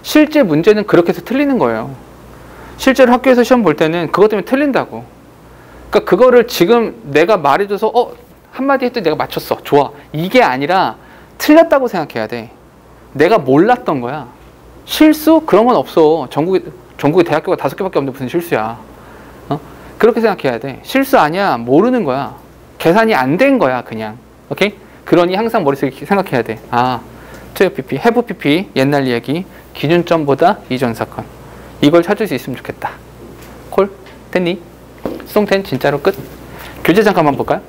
실제 문제는 그렇게 해서 틀리는 거예요. 실제로 학교에서 시험 볼 때는 그것 때문에 틀린다고. 그러니까 그거를 지금 내가 말해줘서 어 한마디 했더니 내가 맞췄어. 좋아. 이게 아니라 틀렸다고 생각해야 돼. 내가 몰랐던 거야. 실수? 그런 건 없어. 전국에, 전국에 대학교가 다섯 개밖에 없는데 무슨 실수야. 어? 그렇게 생각해야 돼. 실수 아니야. 모르는 거야. 계산이 안 된 거야. 그냥. 오케이? 그러니 항상 머릿속에 생각해야 돼. 아, 투여 PP, 해부 PP, 옛날 얘기, 기준점보다 이전 사건. 이걸 찾을 수 있으면 좋겠다. 콜? 됐니? 수동텐 진짜로 끝? 교재 잠깐만 볼까요?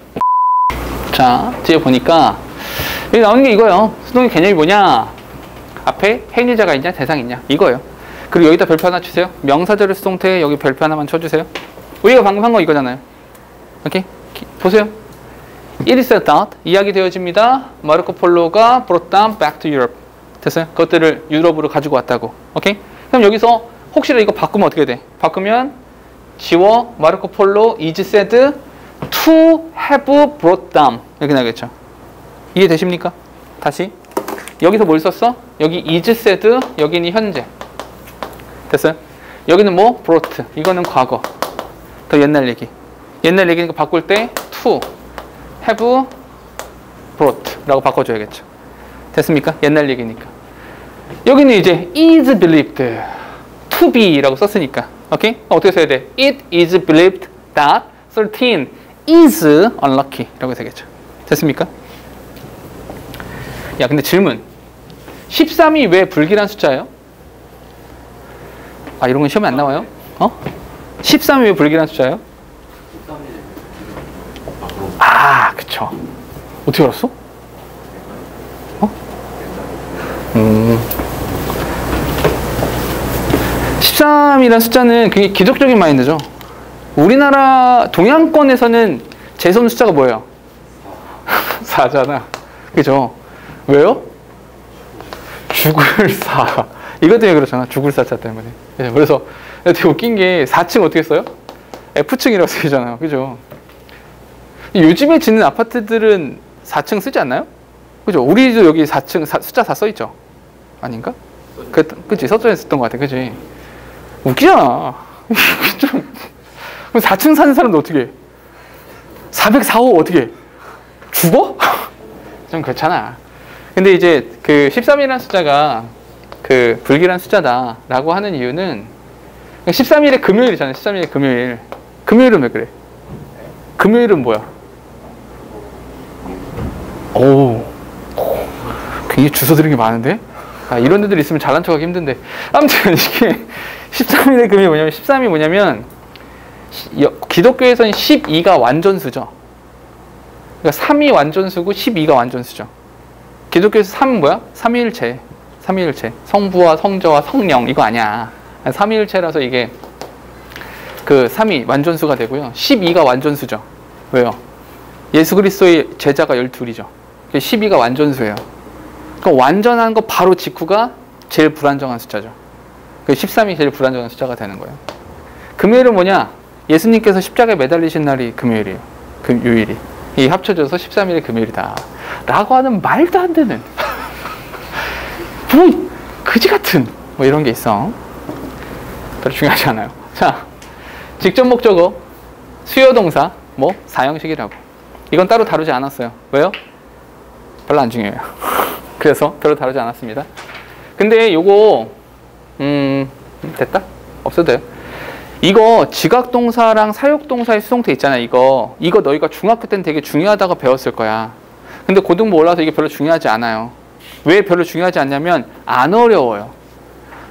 자, 뒤에 보니까 여기 나오는 게 이거예요. 수동의 개념이 뭐냐? 앞에 행위자가 있냐, 대상이 있냐? 이거예요. 그리고 여기다 별표 하나 주세요. 명사절의 수동태 여기 별표 하나만 쳐주세요. 우리가 방금 한 거 이거잖아요. 오케이? 기, 보세요. It is said that 이야기 되어집니다. 마르코 폴로가 brought them back to Europe. 됐어요? 그것들을 유럽으로 가지고 왔다고. 오케이? 그럼 여기서 혹시라도 이거 바꾸면 어떻게 돼? 바꾸면 지워 마르코 폴로 is said to have brought them 이렇게 나겠죠. 이해되십니까? 다시 여기서 뭘 썼어? 여기 is said 여기는 현재 됐어요? 여기는 뭐? brought 이거는 과거 더 옛날 얘기 옛날 얘기니까 바꿀 때 to have brought 라고 바꿔줘야겠죠 됐습니까? 옛날 얘기니까 여기는 이제 is believed to be 라고 썼으니까 오케이? 어떻게 써야 돼? It is believed that 13 is unlucky 라고 써야겠죠 됐습니까? 야 근데 질문 13이 왜 불길한 숫자예요? 아 이런 건 시험에 안 나와요? 어? 13이 왜 불길한 숫자예요? 아 그쵸 어떻게 알았어? 어? 음 13이라는 숫자는 굉장히 기적적인 마인드죠 우리나라 동양권에서는 재선 숫자가 뭐예요? 4잖아 그죠? 왜요? 죽을 사. 이것 때문에 그렇잖아. 죽을 사자 때문에. 그래서 되게 웃긴 게 4층 어떻게 써요? F층이라고 쓰잖아요. 그죠? 요즘에 짓는 아파트들은 4층 쓰지 않나요? 그죠? 우리도 여기 4층 사, 숫자 4 써있죠? 아닌가? 그, 그치? 서점에 썼던 것 같아. 그치? 웃기잖아. 좀. 4층 사는 사람도 어떻게 해? 404호 어떻게 해? 죽어? 좀 그렇잖아. 근데 이제 그 13이라는 숫자가 그 불길한 숫자다라고 하는 이유는 13일에 금요일이잖아요. 13일에 금요일. 금요일은 왜 그래? 금요일은 뭐야? 오, 굉장히 주소 들은 게 많은데? 아, 이런 데들 있으면 잘난 척하기 힘든데. 아무튼 이게 13일의 금이 뭐냐면 13이 뭐냐면 기독교에서는 12가 완전수죠. 그러니까 3이 완전수고 12가 완전수죠. 기독교에서 3은 뭐야? 삼위일체. 삼위일체. 성부와 성자와 성령 이거 아니야. 삼위일체라서 이게 그 3이 완전수가 되고요. 12가 완전수죠. 왜요? 예수 그리스도의 제자가 12이죠. 12가 완전수예요. 그러니까 완전한 거 바로 직후가 제일 불안정한 숫자죠. 그 13이 제일 불안정한 숫자가 되는 거예요. 금요일은 뭐냐? 예수님께서 십자가에 매달리신 날이 금요일이에요. 금요일이. 이 합쳐져서 13일의 금요일이다. 라고 하는 말도 안 되는 뭐 그지 같은 뭐 이런 게 있어. 별로 중요하지 않아요. 자, 직접 목적어, 수요 동사, 뭐 사형식이라고. 이건 따로 다루지 않았어요. 왜요? 별로 안 중요해요. 그래서 별로 다루지 않았습니다. 근데 요거 음 됐다? 없어도 돼요. 이거 지각동사랑 사역동사의 수동태 있잖아요. 이거 이거 너희가 중학교 때는 되게 중요하다고 배웠을 거야. 근데 고등부 올라서 이게 별로 중요하지 않아요. 왜 별로 중요하지 않냐면 안 어려워요.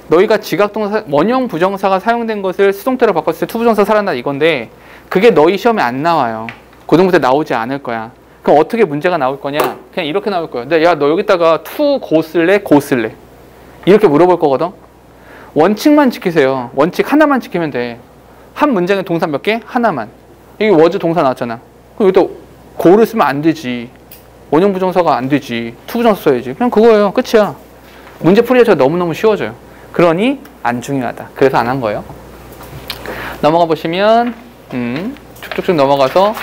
너희가 지각동사 원형 부정사가 사용된 것을 수동태로 바꿨을 때 to부정사 살아나 이건데 그게 너희 시험에 안 나와요. 고등부 때 나오지 않을 거야. 그럼 어떻게 문제가 나올 거냐? 그냥 이렇게 나올 거예요. 근데 야, 너 여기다가 to go 쓸래? go 쓸래? 이렇게 물어볼 거거든. 원칙만 지키세요. 원칙 하나만 지키면 돼. 한 문장에 동사 몇 개? 하나만. 여기 was 동사 나왔잖아. 그럼 여기다 go를 쓰면 안 되지. 원형 부정사가 안 되지. to 부정사 써야지. 그냥 그거예요. 끝이야. 문제 풀이가 너무너무 쉬워져요. 그러니 안 중요하다. 그래서 안 한 거예요. 넘어가 보시면 음, 쭉쭉쭉 넘어가서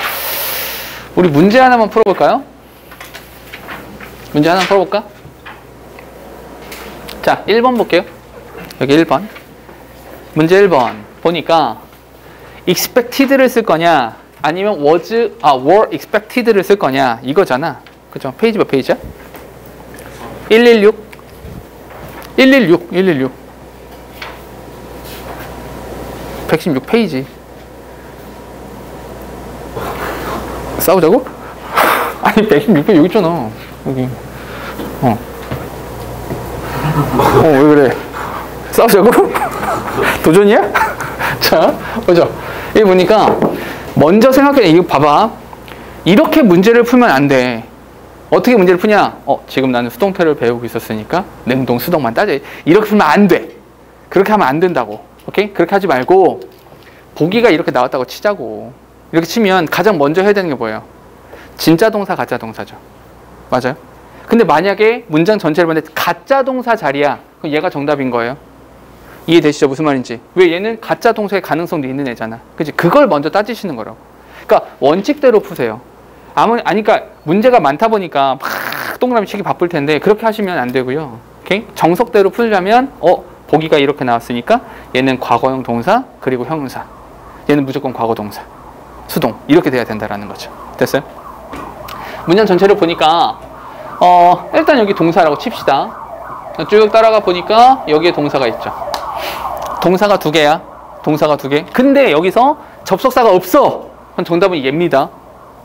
우리 문제 하나만 풀어볼까요? 문제 하나 풀어볼까? 자, 1번 볼게요. 여기 1번. 문제 1번 보니까 expected를 쓸 거냐 아니면 was 아 were expected를 쓸 거냐 이거잖아. 그죠? 페이지 몇 페이지야? 116 116 116 116 페이지 싸우자고? 아니 116페이지 여기 있잖아 여기 어. 어, 왜 그래? 싸우자고? 도전이야? 자, 보죠. 여기 보니까, 먼저 생각해, 이거 봐봐. 이렇게 문제를 풀면 안 돼. 어떻게 문제를 푸냐? 어, 지금 나는 수동태를 배우고 있었으니까, 능동, 수동만 따져. 이렇게 풀면 안 돼. 그렇게 하면 안 된다고. 오케이? 그렇게 하지 말고, 보기가 이렇게 나왔다고 치자고. 이렇게 치면 가장 먼저 해야 되는 게 뭐예요? 진짜 동사, 가짜 동사죠. 맞아요? 근데 만약에 문장 전체를 봤는데 가짜 동사 자리야. 그럼 얘가 정답인 거예요. 이해되시죠? 무슨 말인지. 왜 얘는 가짜 동사의 가능성도 있는 애잖아. 그지? 그걸 먼저 따지시는 거라고. 그러니까 원칙대로 푸세요. 아무 아니 그러니까 문제가 많다 보니까 막 동그라미 치기 바쁠 텐데 그렇게 하시면 안 되고요. 오케이? 정석대로 풀자면 어, 보기가 이렇게 나왔으니까 얘는 과거형 동사 그리고 형용사. 얘는 무조건 과거 동사. 수동. 이렇게 돼야 된다라는 거죠. 됐어요? 문장 전체를 보니까 어, 일단 여기 동사라고 칩시다. 쭉 따라가 보니까 여기에 동사가 있죠. 동사가 두 개야. 동사가 두 개. 근데 여기서 접속사가 없어. 그럼 정답은 얘입니다.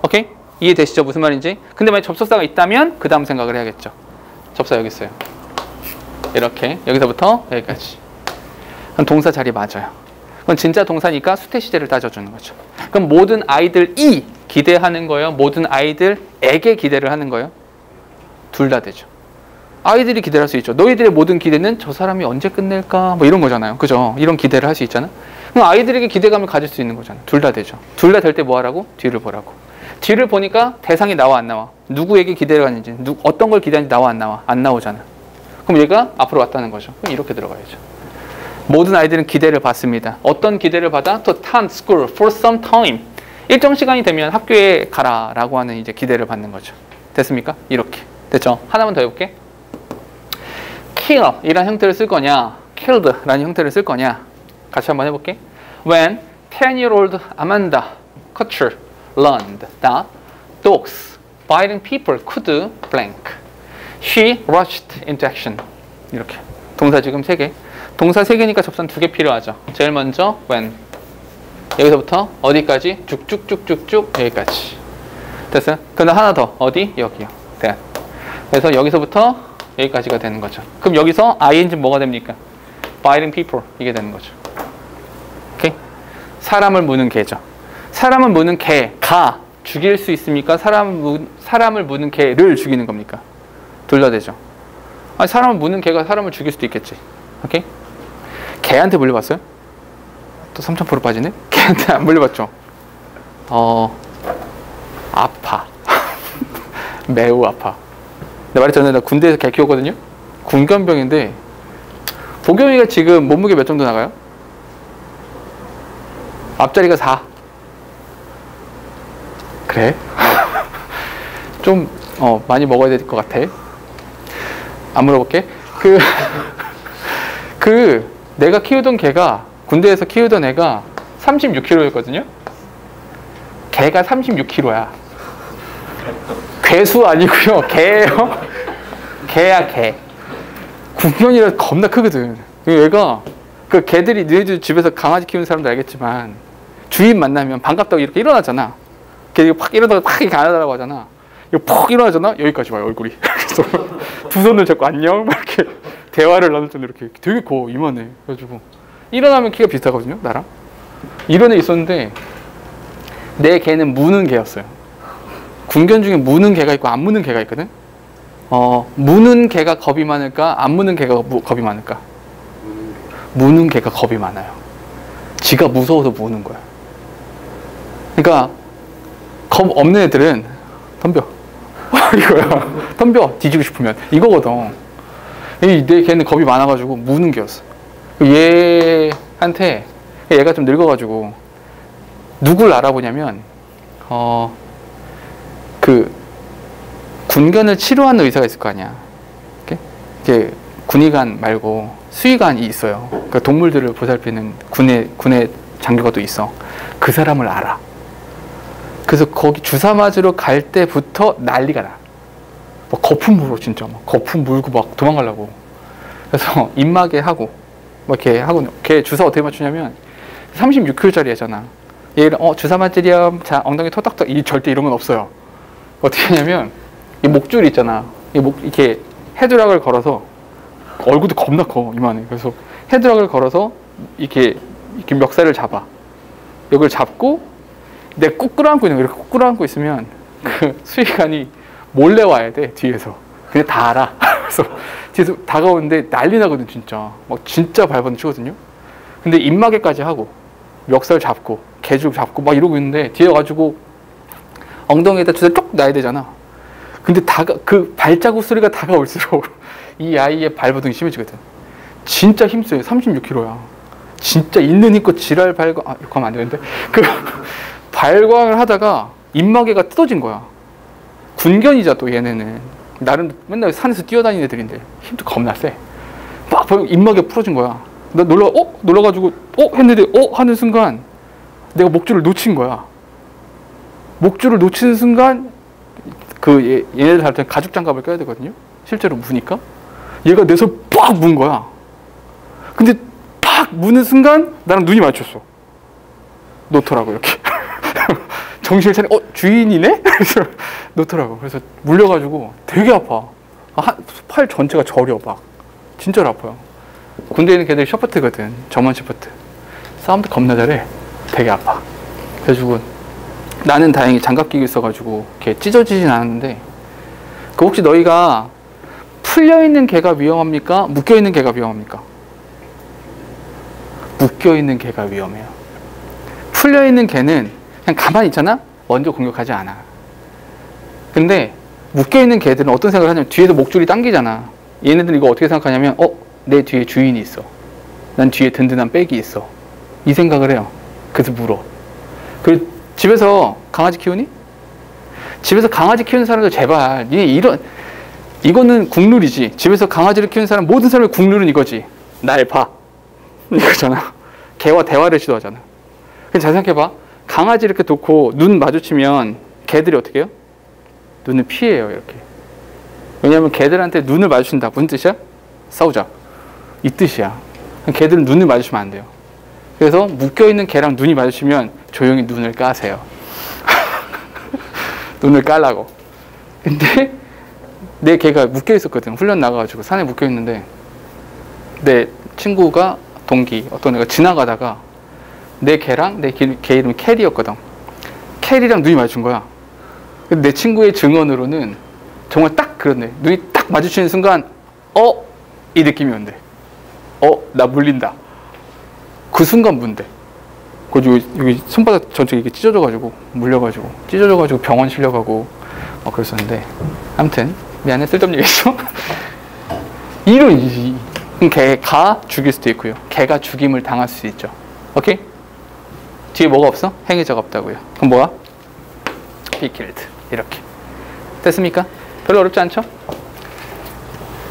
오케이? 이해되시죠? 무슨 말인지? 근데 만약 접속사가 있다면 그 다음 생각을 해야겠죠. 접사 여기 있어요. 이렇게 여기서부터 여기까지. 그럼 동사 자리 맞아요. 그럼 진짜 동사니까 수태 시제를 따져주는 거죠. 그럼 모든 아이들이 기대하는 거예요. 모든 아이들에게 기대를 하는 거예요. 둘 다 되죠. 아이들이 기대를 할수 있죠. 너희들의 모든 기대는 저 사람이 언제 끝낼까? 뭐 이런 거잖아요. 그죠? 이런 기대를 할 수 있잖아. 그럼 아이들에게 기대감을 가질 수 있는 거잖아. 둘 다 되죠. 둘 다 될 때 뭐 하라고? 뒤를 보라고. 뒤를 보니까 대상이 나와 안 나와? 누구에게 기대를 하는지, 누, 어떤 걸 기대하는지 나와 안 나와? 안 나오잖아. 그럼 얘가 앞으로 왔다는 거죠. 그럼 이렇게 들어가야죠. 모든 아이들은 기대를 받습니다. 어떤 기대를 받아? To attend school for some time. 일정 시간이 되면 학교에 가라 라고 하는 이제 기대를 받는 거죠. 됐습니까? 이렇게. 됐죠? 하나만 더 해볼게. kill 이란 형태를 쓸 거냐, killed 라는 형태를 쓸 거냐. 같이 한번 해볼게. When 10-year-old Amanda Kutcher learned that dogs biting people could blank, she rushed into action. 이렇게. 동사 지금 세 개. 동사 세 개니까 접선 두개 필요하죠. 제일 먼저 when. 여기서부터 어디까지? 쭉쭉쭉쭉쭉 여기까지. 됐어요? 근데 하나 더. 어디? 여기요. 네. 그래서 여기서부터 여기까지가 되는 거죠. 그럼 여기서 ing 뭐가 됩니까? biting people 이게 되는 거죠. 오케이? 사람을 무는 개죠. 사람을 무는 개, 가 죽일 수 있습니까? 사람을, 무, 사람을 무는 개를 죽이는 겁니까? 둘 다 되죠. 아니, 사람을 무는 개가 사람을 죽일 수도 있겠지. 오케이? 개한테 물려봤어요? 또 3,000% 빠지네? 개한테 안 물려봤죠? 어, 아파. 매우 아파. 내가 말했잖아요. 나 군대에서 개 키웠거든요? 군견병인데, 보경이가 지금 몸무게 몇 정도 나가요? 앞자리가 4. 그래? 좀, 어, 많이 먹어야 될 것 같아. 안 물어볼게. 그, 그, 내가 키우던 개가, 군대에서 키우던 애가 36kg였거든요? 개가 36kg야. 괴수 아니고요. 개예요. 개야, 개. 국면이라 겁나 크거든. 그 얘가, 그 개들이, 너희들 집에서 강아지 키우는 사람도 알겠지만, 주인 만나면 반갑다고 이렇게 일어나잖아. 걔팍 일어나다가 팍 이렇게 안하다고 하잖아. 이거 푹 일어나잖아? 여기까지 와요, 얼굴이. 그래서 두 손을 잡고 안녕? 막 이렇게 대화를 나눌 텐데 이렇게 되게 커, 이만해. 그래가지고. 일어나면 키가 비슷하거든요, 나랑. 이런 애 있었는데, 내 개는 무는 개였어요. 군견 중에 무는 개가 있고 안 무는 개가 있거든. 어, 무는 개가 겁이 많을까? 안 무는 개가 무- 겁이 많을까? 무는 개가 겁이 많아요. 지가 무서워서 무는 거야. 그러니까 겁 없는 애들은 덤벼. 이거야. 덤벼. 뒤지고 싶으면 이거거든. 이내 걔는 겁이 많아가지고 무는 개였어. 얘한테 얘가 좀 늙어가지고 누굴 알아보냐면 어 그 군견을 치료하는 의사가 있을 거 아니야. 이게 군의관 말고 수의관이 있어요. 그러니까 동물들을 보살피는 군의 군의 장교가 또 있어. 그 사람을 알아. 그래서 거기 주사 맞으러 갈 때부터 난리가 나. 막 거품 물어 진짜 막 거품 물고 막 도망가려고. 그래서 입마개 하고 막 이렇게 하고 걔 주사 어떻게 맞추냐면 36kg짜리 애잖아. 얘를 어 주사 맞으렴 자 엉덩이 토닥토닥 이 절대 이런 건 없어요. 어떻게 하냐면 이 목줄 있잖아. 이 목 이렇게 헤드락을 걸어서 얼굴도 겁나 커 이만해. 그래서 헤드락을 걸어서 이렇게 이렇게 멱살을 잡아. 여기를 잡고 내 꾹 끌어안고 있는 거 이렇게 꾹 끌어안고 있으면 그 수의관이 몰래 와야 돼 뒤에서. 근데 다 알아. 그래서 뒤에서 다가오는데 난리 나거든 진짜. 막 진짜 발버둥 치거든요. 근데 입마개까지 하고 멱살 잡고 개줄 잡고 막 이러고 있는데 뒤에 가지고 엉덩이에다 주사 쪽 놔야 되잖아. 근데 다가 그 발자국 소리가 다가올수록 이 아이의 발버둥이 심해지거든. 진짜 힘써요. 36kg야. 진짜 있는 힘껏 지랄 발광 아 이거 하면 안 되는데 그 발광을 하다가 입마개가 뜯어진 거야. 군견이자 또 얘네는 나름 맨날 산에서 뛰어다니는 애들인데 힘도 겁나 세. 막 입마개 풀어진 거야. 나 놀라 어 놀라가지고 어 했는데 어 하는 순간 내가 목줄을 놓친 거야. 목줄을 놓치는 순간 그 얘, 얘네들한테 가죽 장갑을 껴야 되거든요. 실제로 무니까 얘가 내손빡문 거야. 근데 팍 무는 순간 나랑 눈이 마주쳤어. 놓더라고 이렇게. 정신을 차려 어 주인이네? 그래서 놓더라고. 그래서 물려가지고 되게 아파. 한, 팔 전체가 저려 막 진짜로 아파요. 군대에 있는 걔들이 셔퍼트거든. 저만 셔퍼트. 싸움도 겁나 잘해. 되게 아파. 그래가지고 나는 다행히 장갑 끼고 있어가지고 이렇게 찢어지진 않았는데 그 혹시 너희가 풀려 있는 개가 위험합니까? 묶여 있는 개가 위험합니까? 묶여 있는 개가 위험해요. 풀려 있는 개는 그냥 가만히 있잖아. 먼저 공격하지 않아. 근데 묶여 있는 개들은 어떤 생각을 하냐면 뒤에서 목줄이 당기잖아. 얘네들은 이거 어떻게 생각하냐면 어, 내 뒤에 주인이 있어. 난 뒤에 든든한 백이 있어. 이 생각을 해요. 그래서 물어. 그 집에서 강아지 키우니? 집에서 강아지 키우는 사람들 제발 니 이런 이거는 국룰이지. 집에서 강아지를 키우는 사람 모든 사람의 국룰은 이거지. 날 봐. 이거잖아. 개와 대화를 시도하잖아. 근데 잘 생각해봐. 강아지 이렇게 놓고 눈 마주치면 개들이 어떻게 해요? 눈을 피해요 이렇게. 왜냐하면 개들한테 눈을 마주친다. 무슨 뜻이야? 싸우자. 이 뜻이야. 개들은 눈을 마주치면 안 돼요. 그래서 묶여있는 개랑 눈이 마주치면 조용히 눈을 까세요. 눈을 깔라고. 근데 내 개가 묶여 있었거든. 훈련 나가가지고 산에 묶여 있는데 내 친구가 동기 어떤 애가 지나가다가 내 개랑 내개 이름이 캐리였거든. 캐리랑 눈이 마주친 거야. 내 친구의 증언으로는 정말 딱 그렇네. 눈이 딱 마주치는 순간 어? 이 느낌이 온대. 어? 나 물린다. 그 순간 문대. 그래서 여기, 손바닥 전체 이게 찢어져가지고 물려가지고 찢어져가지고 병원 실려가고 막 그랬었는데 아무튼 미안해 쓸데없는 얘기했어. 이런 이 개가 죽일 수도 있고요. 개가 죽임을 당할 수 있죠. 오케이? 뒤에 뭐가 없어? 행위자가 없다고요. 그럼 뭐야? be killed 이렇게 됐습니까? 별로 어렵지 않죠?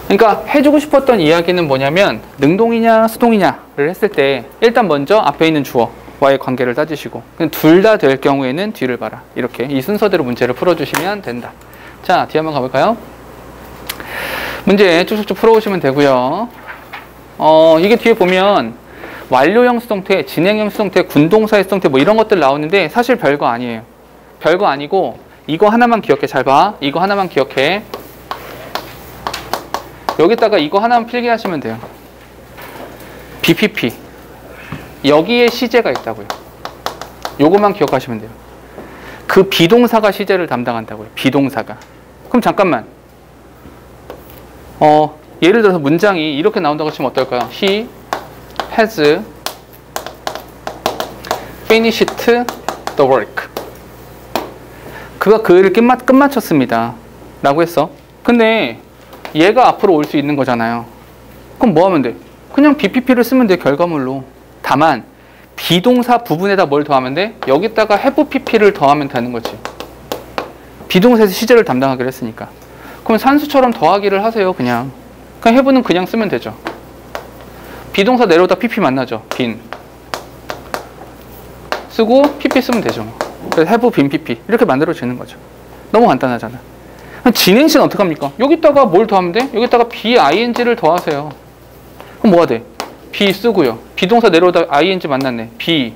그러니까 해주고 싶었던 이야기는 뭐냐면 능동이냐 수동이냐를 했을 때 일단 먼저 앞에 있는 주어와의 관계를 따지시고 둘 다 될 경우에는 뒤를 봐라 이렇게 이 순서대로 문제를 풀어주시면 된다 자 뒤에 한번 가볼까요? 문제 쭉쭉쭉 풀어오시면 되고요 어 이게 뒤에 보면 완료형 수동태, 진행형 수동태, 군동사의 수동태 뭐 이런 것들 나오는데 사실 별거 아니에요 별거 아니고 이거 하나만 기억해 잘 봐 이거 하나만 기억해 여기다가 이거 하나만 필기하시면 돼요. BPP. 여기에 시제가 있다고요. 요것만 기억하시면 돼요. 그 비동사가 시제를 담당한다고요. 비동사가. 그럼 잠깐만. 어, 예를 들어서 문장이 이렇게 나온다고 치면 어떨까요? He has finished the work. 그가 그 일을 끝마, 끝마쳤습니다. 라고 했어. 근데 얘가 앞으로 올 수 있는 거잖아요. 그럼 뭐 하면 돼? 그냥 BPP를 쓰면 돼, 결과물로. 다만, 비동사 부분에다 뭘 더하면 돼? 여기다가 have PP를 더하면 되는 거지. 비동사에서 시제를 담당하기로 했으니까. 그럼 산수처럼 더하기를 하세요, 그냥. 그냥 have는 그냥 쓰면 되죠. 비동사 내려오다 PP 만나죠, 빈. 쓰고 PP 쓰면 되죠. 뭐. 그래서 have 빈 PP. 이렇게 만들어지는 거죠. 너무 간단하잖아. 진행시는 어떡합니까? 여기다가 뭘 더하면 돼? 여기다가 BING를 더하세요. 그럼 뭐가 돼? be 쓰고요. 비동사 내려오다 ing 만났네. be,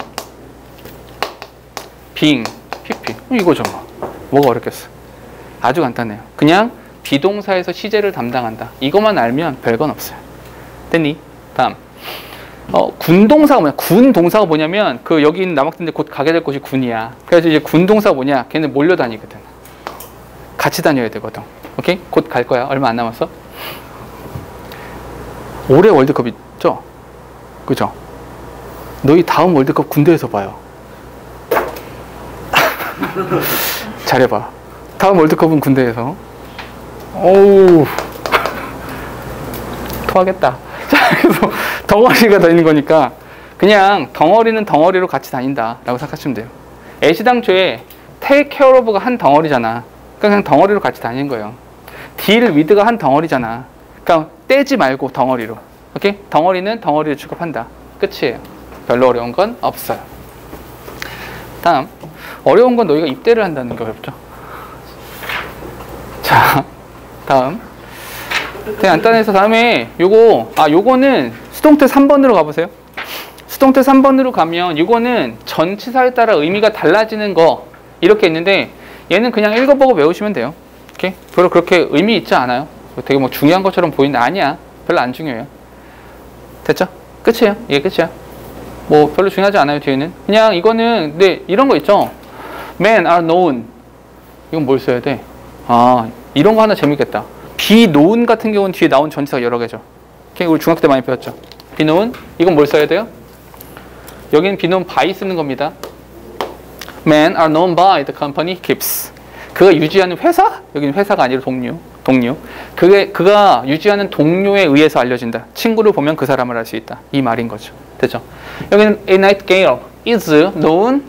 being, pp. 이거죠 뭐. 뭐가 어렵겠어. 아주 간단해요. 그냥 비동사에서 시제를 담당한다. 이것만 알면 별건 없어요. 됐니? 다음. 어, 군동사가 뭐냐? 군 동사가 뭐냐면 그 여기 있는 남학생들 곧 가게 될 곳이 군이야. 그래서 이제 군 동사가 뭐냐? 걔는 몰려다니거든. 같이 다녀야 되거든. 오케이? 곧 갈 거야. 얼마 안 남았어. 올해 월드컵 있죠? 그죠? 너희 다음 월드컵 군대에서 봐요. 잘해봐. 다음 월드컵은 군대에서. 어우. 토하겠다. 자, 그래서 덩어리가 다니는 거니까 그냥 덩어리는 덩어리로 같이 다닌다. 라고 생각하시면 돼요. 애시당초에 take care of가 한 덩어리잖아. 그러니까 그냥 덩어리로 같이 다니는 거예요. deal with가 한 덩어리잖아. 그러니까 떼지 말고 덩어리로. 오케이? 덩어리는 덩어리를 취급한다. 끝이에요. 별로 어려운 건 없어요. 다음. 어려운 건 너희가 입대를 한다는 게 어렵죠. 자, 다음. 간단해서 다음에 요거, 아, 요거는 수동태 3번으로 가보세요. 수동태 3번으로 가면 요거는 전치사에 따라 의미가 달라지는 거 이렇게 있는데 얘는 그냥 읽어보고 외우시면 돼요. 오케이? 별로 그렇게 의미 있지 않아요. 되게 뭐 중요한 것처럼 보이는데 아니야. 별로 안 중요해요. 됐죠? 끝이에요. 이게 끝이야. 뭐 별로 중요하지 않아요. 뒤에는. 그냥 이거는 근데 이런 거 있죠. Men are known. 이건 뭘 써야 돼? 아 이런 거 하나 재밌겠다. Known 같은 경우는 뒤에 나온 전치사가 여러 개죠. 우리 중학교 때 많이 배웠죠. known. 이건 뭘 써야 돼요? 여기는 known by 쓰는 겁니다. Men are known by the company keeps. 그가 유지하는 회사? 여기는 회사가 아니라 동료. 동료. 그게 그가 유지하는 동료에 의해서 알려진다. 친구를 보면 그 사람을 알 수 있다. 이 말인 거죠. 됐죠? 여기는 A Nightingale is known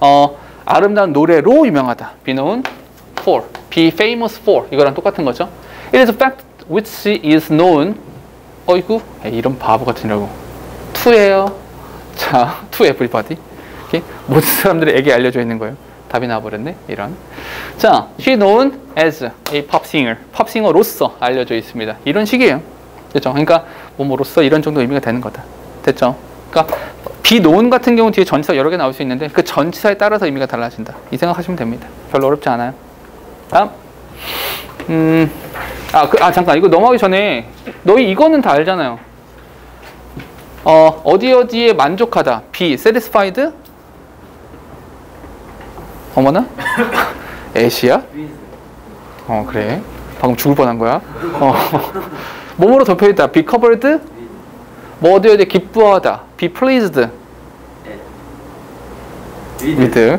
어, 아름다운 노래로 유명하다. Be known for. Be famous for. 이거랑 똑같은 거죠. It is a fact which is known. 어이구, 에이, 이런 바보 같으라고. to예요. 자, to everybody. 이렇게 모든 사람들에게 알려져 있는 거예요. 답이 나와버렸네. 이런. 자, she known as a pop singer. 팝 싱어로서 알려져 있습니다. 이런 식이에요. 됐죠? 그러니까 뭐뭐로서 이런 정도 의미가 되는 거다. 됐죠? 그러니까 known 같은 경우 뒤에 전치사 여러 개 나올 수 있는데 그 전치사에 따라서 의미가 달라진다. 이 생각하시면 됩니다. 별로 어렵지 않아요. 다음. 음. 아, 그, 아 잠깐. 이거 넘어가기 전에 너희 이거는 다 알잖아요. 어, 어디 어디에 만족하다. be satisfied? 어머나? 애시야? 어 그래. 방금 죽을 뻔한 거야? 어. 몸으로 덮여있다. Be covered? 뭐 어디 어디 기뻐하다. Be pleased? With.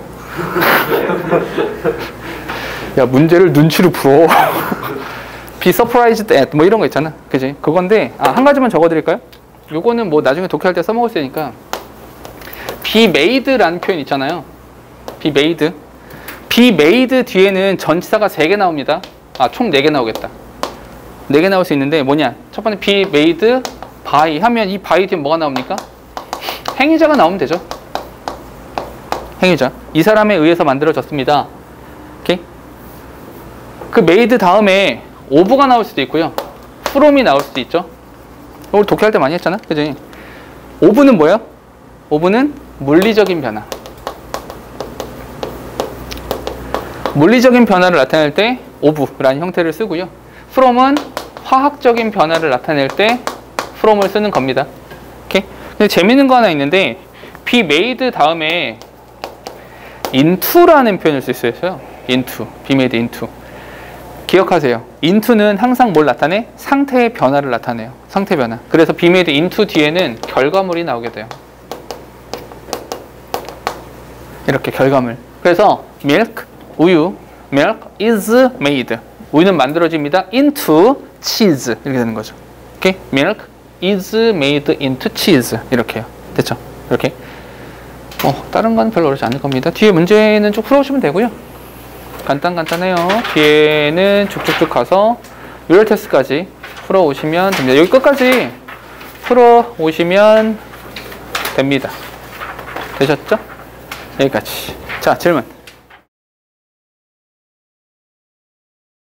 야 문제를 눈치로 풀어 surprised at 뭐 이런 거 있잖아 그지 그건데 아, 한 가지만 적어드릴까요 요거는 뭐 나중에 독해할 때 써먹을 수 있으니까 be made라는 표현 있잖아요 be made. be made 뒤에는 전치사가 3개 나옵니다. 아, 총 4개 나오겠다. 4개 나올 수 있는데 뭐냐? 첫 번째 be made by 하면 이 by 뒤에 뭐가 나옵니까? 행위자가 나오면 되죠. 행위자. 이 사람에 의해서 만들어졌습니다. 오케이? 그 made 다음에 of가 나올 수도 있고요. from이 나올 수도 있죠. 우리 독해할 때 많이 했잖아. 그지? of는 뭐예요? of는 물리적인 변화. 물리적인 변화를 나타낼 때 오브라는 형태를 쓰고요. from은 화학적인 변화를 나타낼 때 from을 쓰는 겁니다. 오케이? 근데 재밌는 거 하나 있는데 be made 다음에 into라는 표현을 쓸 수 있어요. into, be made into. 기억하세요. into는 항상 뭘 나타내? 상태의 변화를 나타내요. 상태 변화. 그래서 made into 뒤에는 결과물이 나오게 돼요. 이렇게 결과물. 그래서 milk, 우유, milk is made. 우유는 만들어집니다. into cheese 이렇게 되는 거죠. 오케이? milk is made into cheese 이렇게요. 됐죠? 이렇게. 어, 다른 건 별로 어렵지 않을 겁니다. 뒤에 문제는 쭉 풀어오시면 되고요. 간단 간단해요. 뒤에는 쭉쭉쭉 가서 유럴 테스트까지 풀어오시면 됩니다. 여기 끝까지 풀어오시면 됩니다. 되셨죠? 여기까지. 자, 질문.